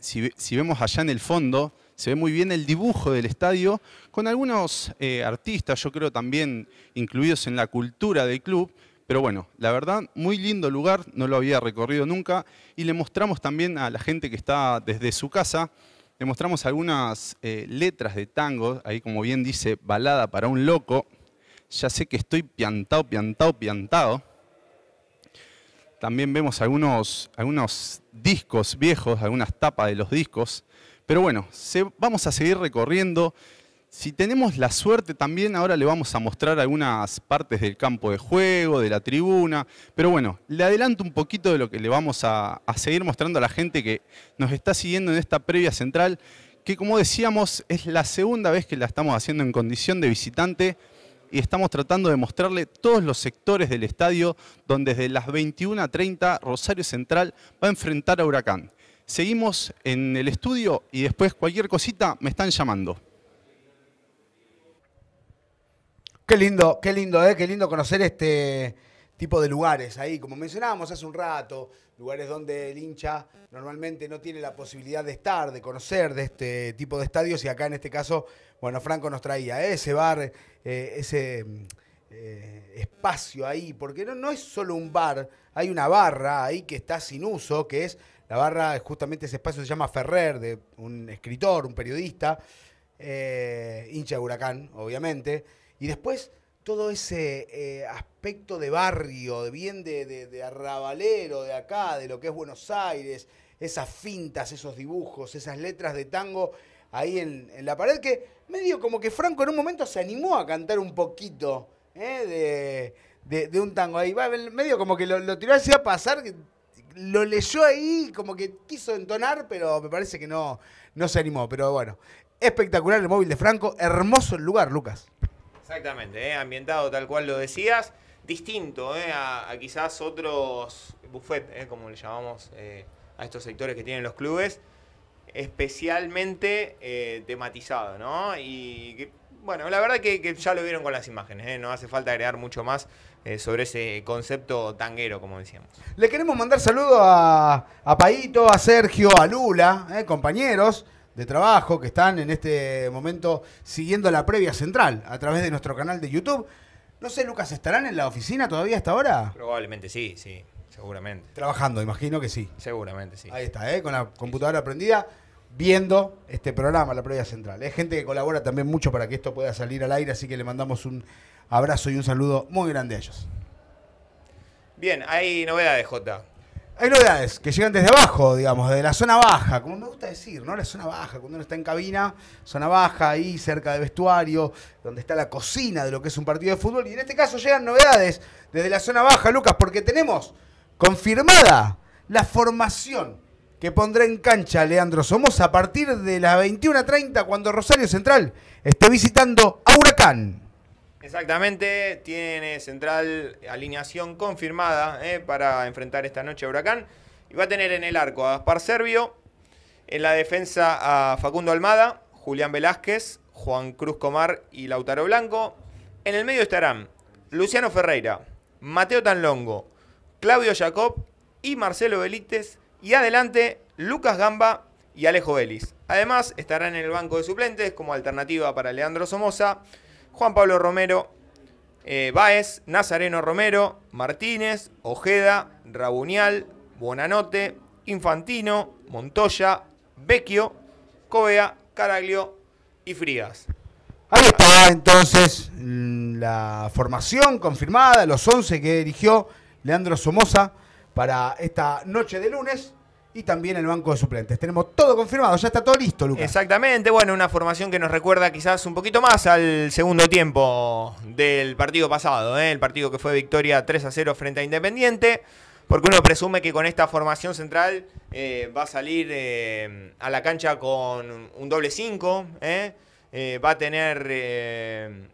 Si vemos allá en el fondo, se ve muy bien el dibujo del estadio, con algunos eh, artistas, yo creo también incluidos en la cultura del club. Pero bueno, la verdad, muy lindo lugar, no lo había recorrido nunca. Y le mostramos también a la gente que está desde su casa, le mostramos algunas eh, letras de tango, ahí como bien dice, balada para un loco. Ya sé que estoy piantado, piantado, piantado. también vemos algunos, algunos discos viejos, algunas tapas de los discos. Pero bueno, vamos a seguir recorriendo. Si tenemos la suerte también, ahora le vamos a mostrar algunas partes del campo de juego, de la tribuna. Pero bueno, le adelanto un poquito de lo que le vamos a, a seguir mostrando a la gente que nos está siguiendo en esta previa central, que como decíamos es la segunda vez que la estamos haciendo en condición de visitante y estamos tratando de mostrarle todos los sectores del estadio donde desde las 21.30 Rosario Central va a enfrentar a Huracán. Seguimos en el estudio y después cualquier cosita me están llamando. Qué lindo, qué lindo, ¿eh? qué lindo conocer este tipo de lugares ahí, como mencionábamos hace un rato, lugares donde el hincha normalmente no tiene la posibilidad de estar, de conocer de este tipo de estadios y acá en este caso, bueno, Franco nos traía ¿eh? ese bar, eh, ese espacio ahí, porque no es solo un bar, hay una barra ahí que está sin uso, que es la barra, justamente ese espacio se llama Ferrer, de un escritor, un periodista, eh, hincha de huracán, obviamente. Y después todo ese eh, aspecto de barrio, de bien de, arrabalero de acá, de lo que es Buenos Aires, esas fintas, esos dibujos, esas letras de tango ahí en, la pared, que medio como que Franco en un momento se animó a cantar un poquito eh, de, un tango ahí. medio como que lo, lo tiró así a pasar, lo leyó ahí, como que quiso entonar, pero me parece que no, no se animó. Pero bueno, espectacular el móvil de Franco, hermoso el lugar, Lucas. Exactamente, ¿eh? ambientado tal cual lo decías, distinto ¿eh? a, quizás otros buffet, ¿eh? como le llamamos a estos sectores que tienen los clubes, especialmente tematizado, ¿no? Y bueno, la verdad que, que, ya lo vieron con las imágenes, no hace falta agregar mucho más eh, sobre ese concepto tanguero, como decíamos. Le queremos mandar saludos a, a Paito, a Sergio, a Lula, eh, compañeros de trabajo que están en este momento siguiendo la previa central a través de nuestro canal de YouTube. No sé, Lucas, ¿estarán en la oficina todavía hasta ahora? Probablemente sí, sí, seguramente. Trabajando, imagino que sí. Seguramente sí. Ahí está, ¿eh? con la computadora prendida, viendo este programa, la previa central. Es gente que colabora también mucho para que esto pueda salir al aire, así que le mandamos un abrazo y un saludo muy grande a ellos. Bien, hay novedades, Jota. Hay novedades que llegan desde abajo, digamos, de la zona baja, como me gusta decir, ¿no? La zona baja, cuando uno está en cabina, zona baja, ahí cerca de vestuario, donde está la cocina de lo que es un partido de fútbol. Y en este caso llegan novedades desde la zona baja, Lucas, porque tenemos confirmada la formación que pondrá en cancha Leandro Somos a partir de las 21.30 cuando Rosario Central esté visitando a Huracán. Exactamente, tiene central alineación confirmada eh, para enfrentar esta noche a Huracán. Y va a tener en el arco a Gaspar Servio, en la defensa a Facundo Almada, Julián Velázquez, Juan Cruz Comar y Lautaro Blanco. En el medio estarán Luciano Ferreira, Mateo Tanlongo, Claudio Jacob y Marcelo Belites. Y adelante Lucas Gamba y Alejo Vélez. Además estarán en el banco de suplentes como alternativa para Leandro Somoza. Juan Pablo Romero, eh, Baez, Nazareno Romero, Martínez, Ojeda, Rabunial, Bonanote, Infantino, Montoya, Vecchio, Covea, Caraglio y Frías. Ahí está entonces la formación confirmada, los 11 que dirigió Leandro Somoza para esta noche de lunes y también el banco de suplentes. Tenemos todo confirmado, ya está todo listo, Lucas. Exactamente, bueno, una formación que nos recuerda quizás un poquito más al segundo tiempo del partido pasado, ¿eh? el partido que fue victoria 3 a 0 frente a Independiente, porque uno presume que con esta formación central eh, va a salir eh, a la cancha con un doble 5, va a tener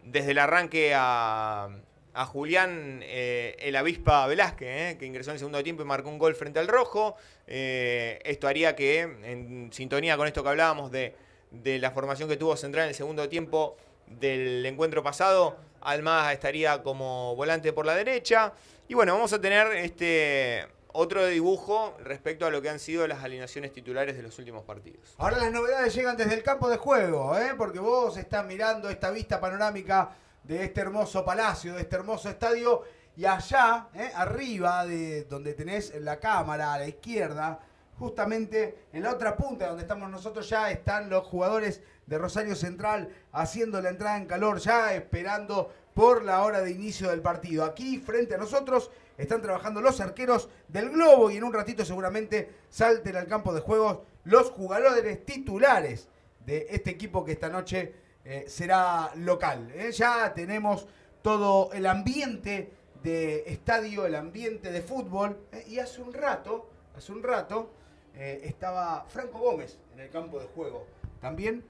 desde el arranque a a Julián eh, el avispa Velázquez, eh, que ingresó en el segundo tiempo y marcó un gol frente al rojo. Eh, esto haría que, en sintonía con esto que hablábamos de, la formación que tuvo Central en el segundo tiempo del encuentro pasado, Almada estaría como volante por la derecha. Y bueno, vamos a tener este otro dibujo respecto a lo que han sido las alineaciones titulares de los últimos partidos. Ahora las novedades llegan desde el campo de juego, porque vos estás mirando esta vista panorámica de este hermoso palacio, de este hermoso estadio. Y allá, eh, arriba, de donde tenés la cámara a la izquierda, justamente en la otra punta donde estamos nosotros ya están los jugadores de Rosario Central haciendo la entrada en calor, ya esperando por la hora de inicio del partido. Aquí, frente a nosotros, están trabajando los arqueros del Globo y en un ratito seguramente salten al campo de juegos los jugadores titulares de este equipo que esta noche eh, será local. ¿eh? Ya tenemos todo el ambiente de estadio, el ambiente de fútbol. ¿eh? Y hace un rato, hace un rato, estaba Franco Gómez en el campo de juego. También.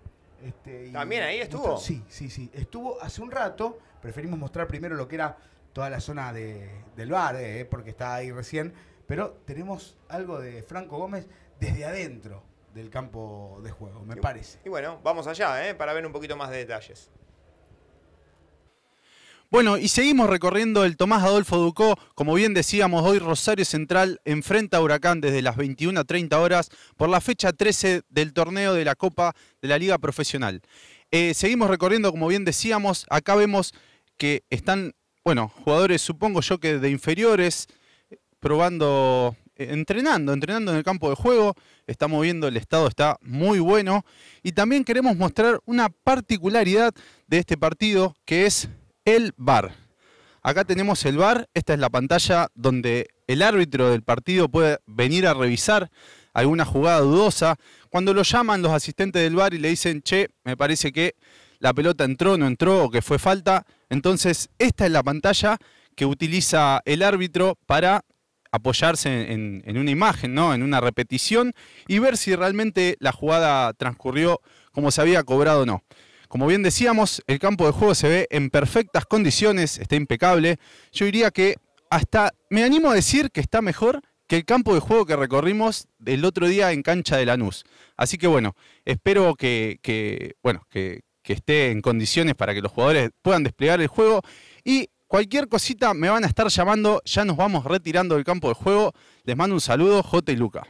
Este, ¿También ahí estuvo? Sí, sí, sí. Estuvo hace un rato. Preferimos mostrar primero lo que era toda la zona de, del bar, porque está ahí recién. Pero tenemos algo de Franco Gómez desde adentro del campo de juego, me parece. Y bueno, vamos allá, ¿eh? para ver un poquito más de detalles. Bueno, y seguimos recorriendo el Tomás Adolfo Ducó. Como bien decíamos, hoy Rosario Central enfrenta a Huracán desde las 21 a 30 horas por la fecha 13 del torneo de la Copa de la Liga Profesional. Eh, seguimos recorriendo, como bien decíamos, acá vemos que están, bueno, jugadores supongo yo que de inferiores, probando entrenando, entrenando en el campo de juego. Estamos viendo el estado está muy bueno. Y también queremos mostrar una particularidad de este partido que es el VAR. Acá tenemos el VAR, esta es la pantalla donde el árbitro del partido puede venir a revisar alguna jugada dudosa. Cuando lo llaman los asistentes del VAR y le dicen, che, me parece que la pelota entró, no entró o que fue falta. Entonces, esta es la pantalla que utiliza el árbitro para apoyarse en, una imagen, ¿no? en una repetición y ver si realmente la jugada transcurrió como se había cobrado o no. Como bien decíamos, el campo de juego se ve en perfectas condiciones, está impecable. Yo diría que hasta me animo a decir que está mejor que el campo de juego que recorrimos el otro día en cancha de Lanús. Así que bueno, espero que, bueno, que, que esté en condiciones para que los jugadores puedan desplegar el juego y Cualquier cosita me van a estar llamando, ya nos vamos retirando del campo de juego. Les mando un saludo, J y Luca.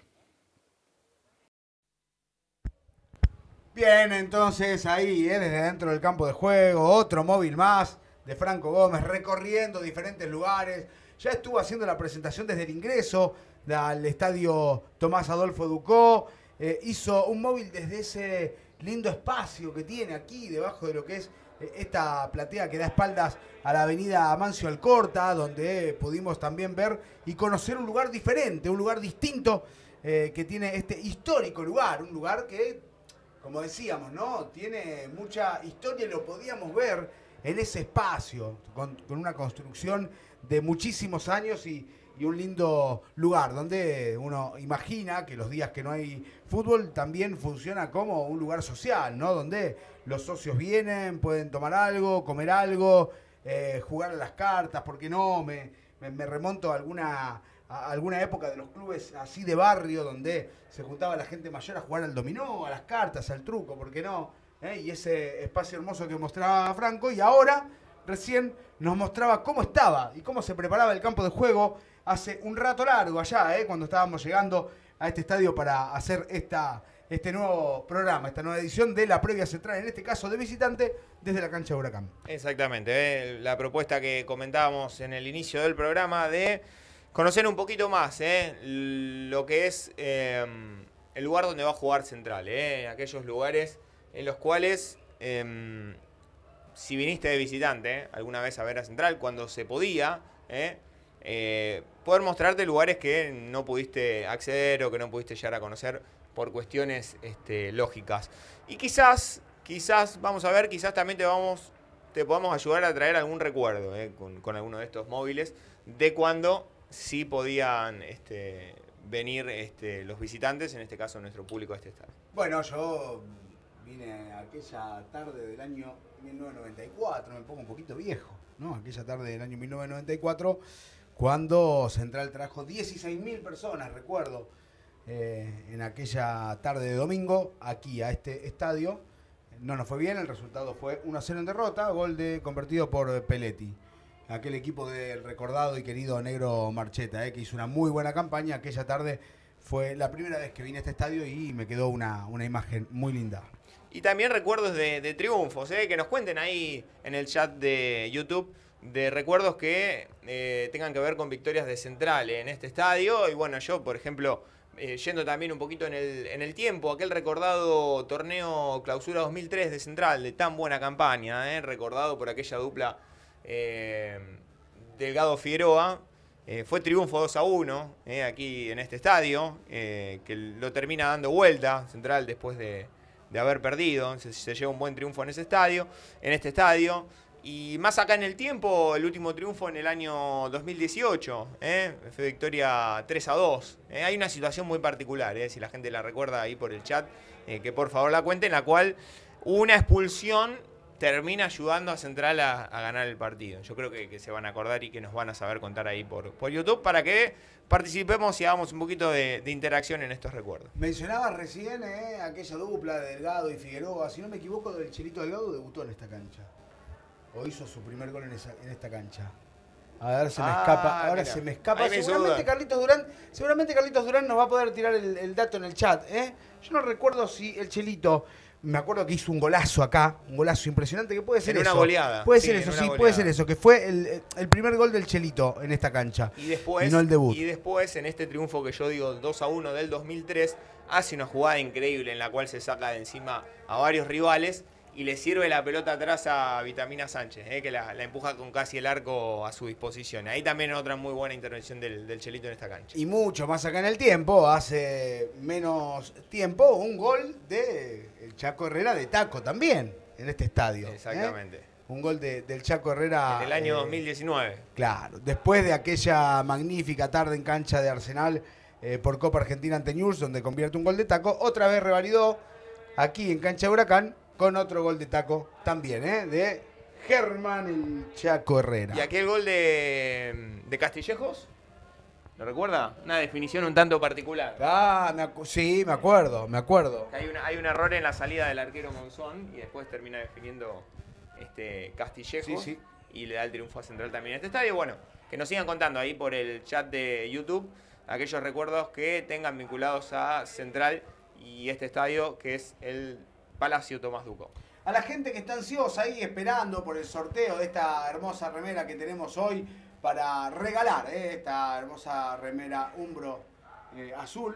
Bien, entonces ahí, ¿eh? desde dentro del campo de juego, otro móvil más de Franco Gómez, recorriendo diferentes lugares. Ya estuvo haciendo la presentación desde el ingreso al estadio Tomás Adolfo Ducó. Eh, hizo un móvil desde ese lindo espacio que tiene aquí, debajo de lo que es esta platea que da espaldas a la avenida Amancio Alcorta, donde pudimos también ver y conocer un lugar diferente, un lugar distinto eh, que tiene este histórico lugar, un lugar que, como decíamos, ¿no? Tiene mucha historia y lo podíamos ver en ese espacio, con, una construcción de muchísimos años y, y un lindo lugar donde uno imagina que los días que no hay fútbol también funciona como un lugar social, ¿no? Donde los socios vienen, pueden tomar algo, comer algo, eh, jugar a las cartas, ¿por qué no? Me, remonto a alguna, a alguna época de los clubes así de barrio donde se juntaba la gente mayor a jugar al dominó, a las cartas, al truco, ¿por qué no? ¿Eh? Y ese espacio hermoso que mostraba Franco y ahora recién nos mostraba cómo estaba y cómo se preparaba el campo de juego hace un rato largo allá, ¿eh? cuando estábamos llegando a este estadio para hacer esta, este nuevo programa, esta nueva edición de la previa central, en este caso de visitante, desde la cancha de Huracán. Exactamente, ¿eh? la propuesta que comentábamos en el inicio del programa de conocer un poquito más ¿eh? lo que es em, el lugar donde va a jugar Central, ¿eh? aquellos lugares en los cuales, em, si viniste de visitante alguna vez a ver a Central, cuando se podía, poder mostrarte lugares que no pudiste acceder o que no pudiste llegar a conocer por cuestiones este, lógicas. Y quizás, quizás, vamos a ver, quizás también te vamos, te podamos ayudar a traer algún recuerdo eh, con, alguno de estos móviles de cuando sí podían este, venir este, los visitantes, en este caso nuestro público a este estado. Bueno, yo vine aquella tarde del año 1994, me pongo un poquito viejo, ¿no? Aquella tarde del año 1994 cuando Central trajo 16.000 personas, recuerdo, eh, en aquella tarde de domingo, aquí a este estadio. No nos fue bien, el resultado fue 1-0 en derrota, gol de, convertido por Peletti. Aquel equipo del recordado y querido Negro Marcheta, eh, que hizo una muy buena campaña. Aquella tarde fue la primera vez que vine a este estadio y me quedó una, imagen muy linda. Y también recuerdos de, de triunfos, eh, que nos cuenten ahí en el chat de YouTube de recuerdos que eh, tengan que ver con victorias de Central en este estadio. Y bueno, yo, por ejemplo, eh, yendo también un poquito en el, en el tiempo, aquel recordado torneo Clausura 2003 de Central, de tan buena campaña, eh, recordado por aquella dupla Delgado Figueroa. Fue triunfo 2 a 1 eh, aquí en este estadio, que lo termina dando vuelta Central después de, de haber perdido. Se, se lleva un buen triunfo en ese estadio, en este estadio. Y más acá en el tiempo, el último triunfo en el año 2018, ¿eh? fue victoria 3 a 2. ¿eh? Hay una situación muy particular, ¿eh? si la gente la recuerda ahí por el chat, que por favor la cuente, en la cual una expulsión termina ayudando a Central a, ganar el partido. Yo creo que, se van a acordar y que nos van a saber contar ahí por, por YouTube para que participemos y hagamos un poquito de, interacción en estos recuerdos. Mencionaba recién aquella dupla de Delgado y Figueroa. Si no me equivoco, el Chelito Delgado debutó en esta cancha. O hizo su primer gol en, esa- en esta cancha. A ver, se me Ah, escapa. Ahora mira. se me escapa. Me seguramente. Carlitos Durán, seguramente Carlitos Durán nos va a poder tirar el, el dato en el chat. ¿eh? Yo no recuerdo si el Chelito. Me acuerdo que hizo un golazo acá, un golazo impresionante que puede ser En una eso. goleada. Puede Sí, ser eso, una sí, puede ser eso, que fue el, el primer gol del Chelito en esta cancha. Y después, Y no el debut. y después, en este triunfo que yo digo 2 a 1 del 2003, hace una jugada increíble en la cual se saca de encima a varios rivales y le sirve la pelota atrás a Vitamina Sánchez, eh, que la, la empuja con casi el arco a su disposición. Ahí también otra muy buena intervención del, del Chelito en esta cancha. Y mucho más acá en el tiempo, hace menos tiempo, un gol de el Chaco Herrera de Taco también en este estadio. ¿eh? Exactamente. Un gol de- del Chaco Herrera. En el año eh, 2019. Claro, después de aquella magnífica tarde en cancha de Arsenal eh, por Copa Argentina ante News, donde convierte un gol de taco, otra vez revalidó aquí en cancha de Huracán con otro gol de taco también, ¿eh? de Germán el Chaco Herrera. Y aquel gol de, de Castillejos, ¿lo recuerda? Una definición un tanto particular. Ah, me sí, me acuerdo, me acuerdo. Hay, una- hay un error en la salida del arquero Monzón y después termina definiendo este Castillejos Sí, sí. y le da el triunfo a Central también en este estadio. Bueno, que nos sigan contando ahí por el chat de YouTube aquellos recuerdos que tengan vinculados a Central y este estadio que es el Palacio Tomás Duco. A la gente que está ansiosa ahí esperando por el sorteo de esta hermosa remera que tenemos hoy para regalar, ¿eh? esta hermosa remera Umbro eh, azul,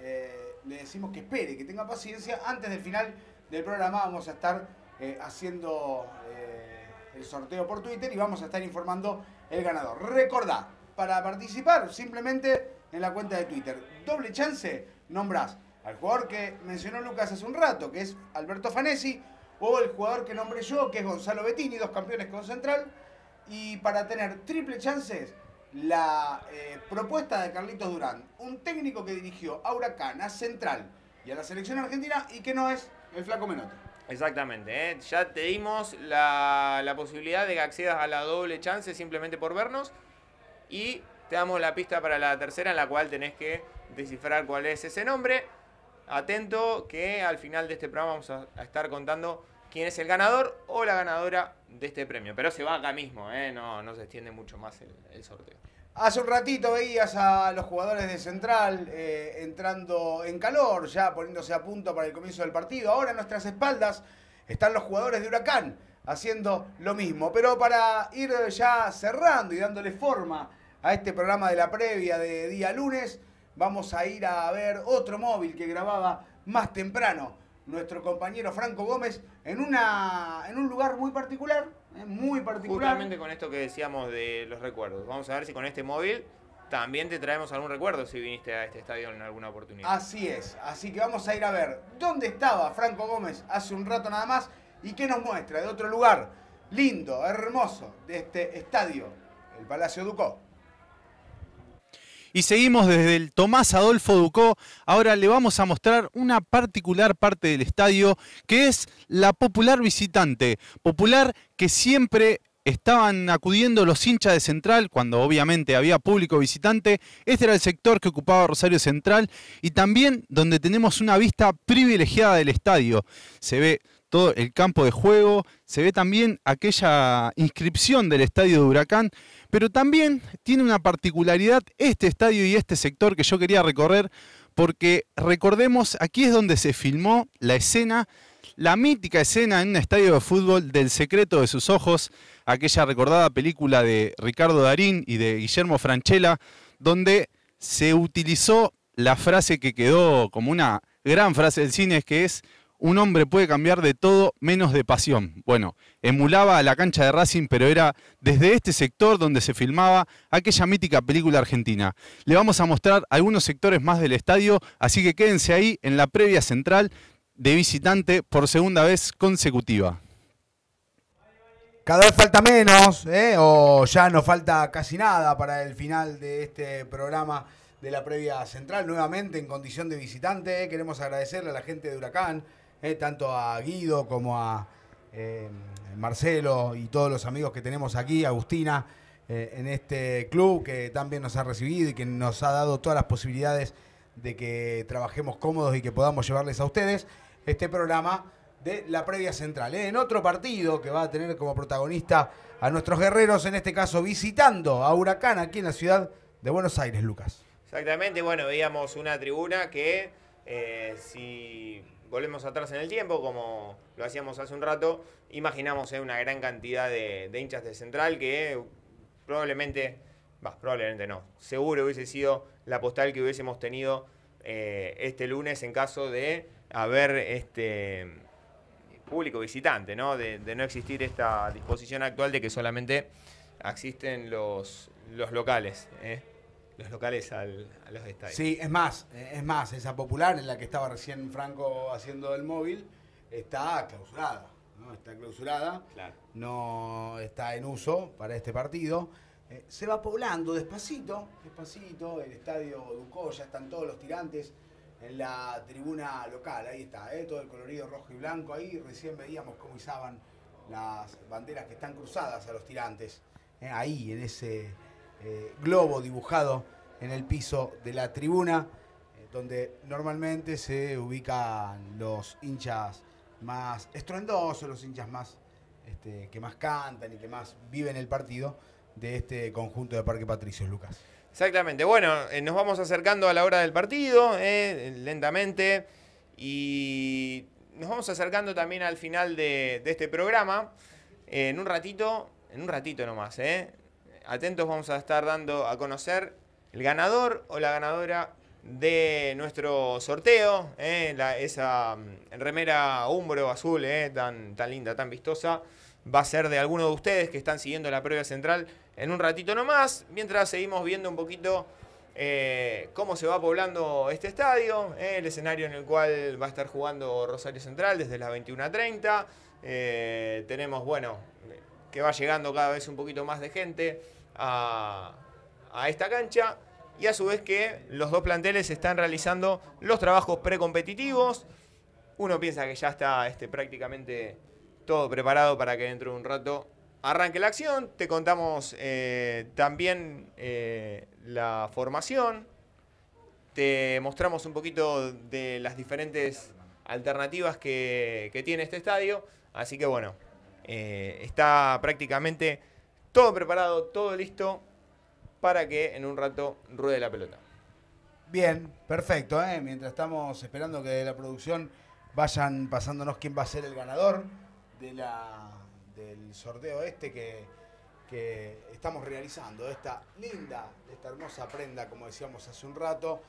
eh, le decimos que espere, que tenga paciencia. Antes del final del programa vamos a estar haciendo el sorteo por Twitter y vamos a estar informando el ganador. Recordá, para participar simplemente en la cuenta de Twitter, doble chance, nombrás al jugador que mencionó Lucas hace un rato, que es Alberto Fanesi, o el jugador que nombré yo, que es Gonzalo Bettini, dos campeones con Central. Y para tener triple chances, la eh, propuesta de Carlitos Durán, un técnico que dirigió a Huracán, a Central y a la selección argentina, y que no es el Flaco Menotti. Exactamente, ¿eh? ya te dimos la, la posibilidad de que accedas a la doble chance simplemente por vernos y te damos la pista para la tercera en la cual tenés que descifrar cuál es ese nombre. Atento que al final de este programa vamos a, estar contando quién es el ganador o la ganadora de este premio. Pero se va acá mismo, ¿eh? no, no se extiende mucho más el, el sorteo. Hace un ratito veías a los jugadores de Central eh, entrando en calor, ya poniéndose a punto para el comienzo del partido. Ahora a nuestras espaldas están los jugadores de Huracán haciendo lo mismo. Pero para ir ya cerrando y dándole forma a este programa de la previa de día lunes, vamos a ir a ver otro móvil que grababa más temprano nuestro compañero Franco Gómez en, una, en un lugar muy particular, eh, muy particular. Justamente con esto que decíamos de los recuerdos. Vamos a ver si con este móvil también te traemos algún recuerdo si viniste a este estadio en alguna oportunidad. Así es, así que vamos a ir a ver dónde estaba Franco Gómez hace un rato nada más y qué nos muestra de otro lugar lindo, hermoso, de este estadio, el Palacio Ducó. Y seguimos desde el Tomás Adolfo Ducó. Ahora le vamos a mostrar una particular parte del estadio que es la popular visitante. Popular que siempre estaban acudiendo los hinchas de Central cuando obviamente había público visitante. Este era el sector que ocupaba Rosario Central y también donde tenemos una vista privilegiada del estadio. Se ve todo el campo de juego, se ve también aquella inscripción del estadio de Huracán, pero también tiene una particularidad este estadio y este sector que yo quería recorrer, porque recordemos, aquí es donde se filmó la escena, la mítica escena en un estadio de fútbol del secreto de sus ojos, aquella recordada película de Ricardo Darín y de Guillermo Franchella, donde se utilizó la frase que quedó como una gran frase del cine, que es un hombre puede cambiar de todo menos de pasión. Bueno, emulaba a la cancha de Racing, pero era desde este sector donde se filmaba aquella mítica película argentina. Le vamos a mostrar algunos sectores más del estadio, así que quédense ahí en la previa central de visitante por segunda vez consecutiva. Cada vez falta menos, ¿eh? o ya no falta casi nada para el final de este programa de la previa central, nuevamente en condición de visitante. Queremos agradecerle a la gente de Huracán, ¿eh? tanto a Guido como a eh, Marcelo y todos los amigos que tenemos aquí, Agustina, eh, en este club que también nos ha recibido y que nos ha dado todas las posibilidades de que trabajemos cómodos y que podamos llevarles a ustedes este programa de la previa central. En otro partido que va a tener como protagonista a nuestros guerreros, en este caso visitando a Huracán aquí en la ciudad de Buenos Aires, Lucas. Exactamente, bueno, veíamos una tribuna que si volvemos atrás en el tiempo, como lo hacíamos hace un rato, imaginamos eh, una gran cantidad de, hinchas de Central que probablemente, bah, probablemente no, seguro hubiese sido la postal que hubiésemos tenido eh, este lunes en caso de haber este público visitante, ¿no? De, no existir esta disposición actual de que solamente existen los, los locales, ¿eh? Los locales al- a los estadios. Sí, es más, es más, esa popular en la que estaba recién Franco haciendo el móvil, está clausurada, ¿no? Está clausurada, Claro. no está en uso para este partido. Eh, se va poblando despacito, despacito, el estadio Ducó, ya están todos los tirantes en la tribuna local, ahí está, ¿eh? todo el colorido rojo y blanco, ahí recién veíamos cómo izaban las banderas que están cruzadas a los tirantes, ¿eh? ahí en ese eh, globo dibujado en el piso de la tribuna, eh, donde normalmente se ubican los hinchas más estruendosos, los hinchas más este, que más cantan y que más viven el partido de este conjunto de Parque Patricios, Lucas. Exactamente. Bueno, eh, nos vamos acercando a la hora del partido, lentamente, y nos vamos acercando también al final de, de este programa. En un ratito, en un ratito nomás, eh. Atentos, vamos a estar dando a conocer el ganador o la ganadora de nuestro sorteo, eh, esa mm, remera Umbro azul, eh, tan, linda, tan vistosa, va a ser de alguno de ustedes que están siguiendo la previa central en un ratito nomás, mientras seguimos viendo un poquito eh, cómo se va poblando este estadio, el escenario en el cual va a estar jugando Rosario Central desde las 21.30. Eh, tenemos, bueno, que va llegando cada vez un poquito más de gente a, esta cancha y a su vez que los dos planteles están realizando los trabajos precompetitivos. Uno piensa que ya está este, prácticamente todo preparado para que dentro de un rato arranque la acción. Te contamos eh, también eh, la formación. Te mostramos un poquito de las diferentes alternativas que, que tiene este estadio. Así que bueno, eh, está prácticamente todo preparado, todo listo para que en un rato ruede la pelota. Bien, perfecto. ¿eh? Mientras estamos esperando que de la producción vayan pasándonos quién va a ser el ganador de la, del sorteo este que, estamos realizando. Esta linda, esta hermosa prenda, como decíamos hace un rato,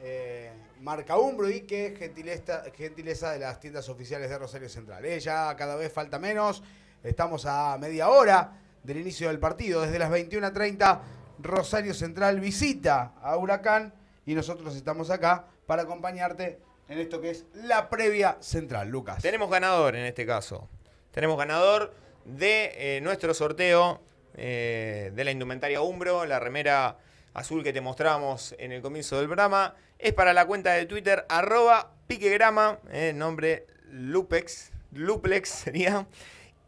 eh, marca Umbro y que es gentileza, gentileza de las tiendas oficiales de Rosario Central. ¿eh? Ya cada vez falta menos. Estamos a media hora del inicio del partido. Desde las 21.30 Rosario Central visita a Huracán y nosotros estamos acá para acompañarte en esto que es la previa central, Lucas. Tenemos ganador en este caso. Tenemos ganador de eh, nuestro sorteo eh, de la indumentaria Umbro, la remera azul que te mostramos en el comienzo del programa. Es para la cuenta de Twitter, arroba piquegrama, eh, nombre Lupex, Luplex sería,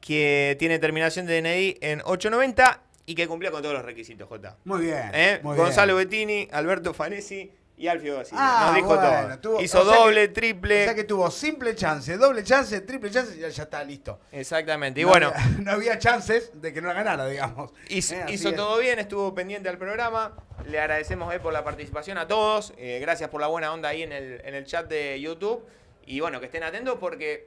que tiene terminación de DNI en 890 y que cumplía con todos los requisitos, J. Muy bien. ¿Eh? muy Gonzalo bien. Bettini, Alberto Fanesi y Alfio Basile. Ah, Nos dijo bueno, todo. tuvo- Hizo que- doble, triple. O sea que tuvo simple chance, doble chance, triple chance y ya, ya está listo. Exactamente. Y no bueno, había, [laughs] no había chances de que no la ganara, digamos. hizo, Eh, hizo todo bien, estuvo pendiente al programa. Le agradecemos eh, por la participación a todos. Eh, gracias por la buena onda ahí en el, en el chat de YouTube. Y bueno, que estén atentos porque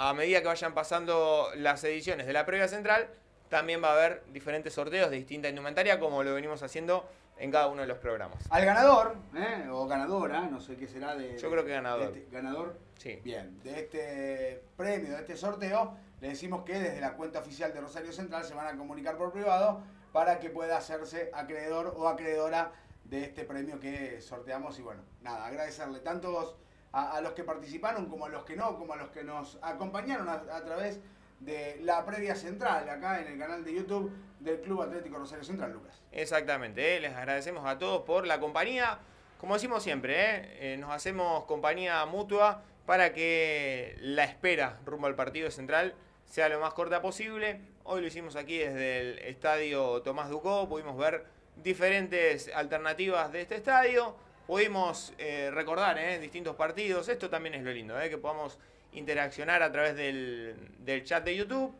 a medida que vayan pasando las ediciones de la previa central, también va a haber diferentes sorteos de distinta indumentaria, como lo venimos haciendo en cada uno de los programas. Al ganador, ¿eh? o ganadora, no sé qué será de... Yo creo que ganador. este- ganador, Sí. bien, de este premio, de este sorteo, le decimos que desde la cuenta oficial de Rosario Central se van a comunicar por privado para que pueda hacerse acreedor o acreedora de este premio que sorteamos. Y bueno, nada, agradecerle tanto a, los que participaron como a los que no, como a los que nos acompañaron a, a través de la previa central, acá en el canal de YouTube del Club Atlético Rosario Central, Lucas. Exactamente, ¿eh? les agradecemos a todos por la compañía. Como decimos siempre, ¿eh? Eh, nos hacemos compañía mutua para que la espera rumbo al partido central sea lo más corta posible. Hoy lo hicimos aquí desde el estadio Tomás Ducó, pudimos ver diferentes alternativas de este estadio, pudimos eh, recordar ¿eh? distintos partidos, esto también es lo lindo, ¿eh? que podamos interaccionar a través del, chat de YouTube.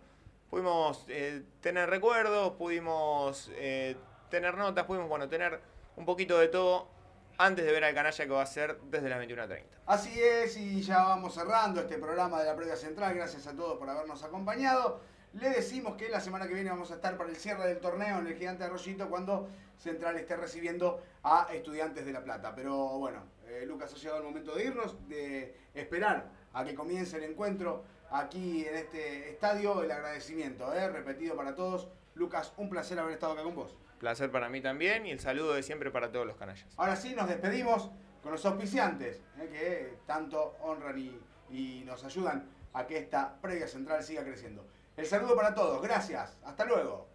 Pudimos tener recuerdos, pudimos tener notas, pudimos bueno, tener un poquito de todo antes de ver al canalla que va a ser desde las 21.30. Así es, y ya vamos cerrando este programa de la previa central. Gracias a todos por habernos acompañado. Le decimos que la semana que viene vamos a estar para el cierre del torneo en el Gigante Arroyito cuando Central esté recibiendo a Estudiantes de La Plata. Pero bueno, eh, Lucas, ha llegado el momento de irnos, de esperar a que comience el encuentro aquí en este estadio. El agradecimiento, eh, repetido para todos. Lucas, un placer haber estado acá con vos. Placer para mí también y el saludo de siempre para todos los canallas. Ahora sí, nos despedimos con los auspiciantes, eh, que tanto honran y, y nos ayudan a que esta previa central siga creciendo. El saludo para todos, gracias, hasta luego.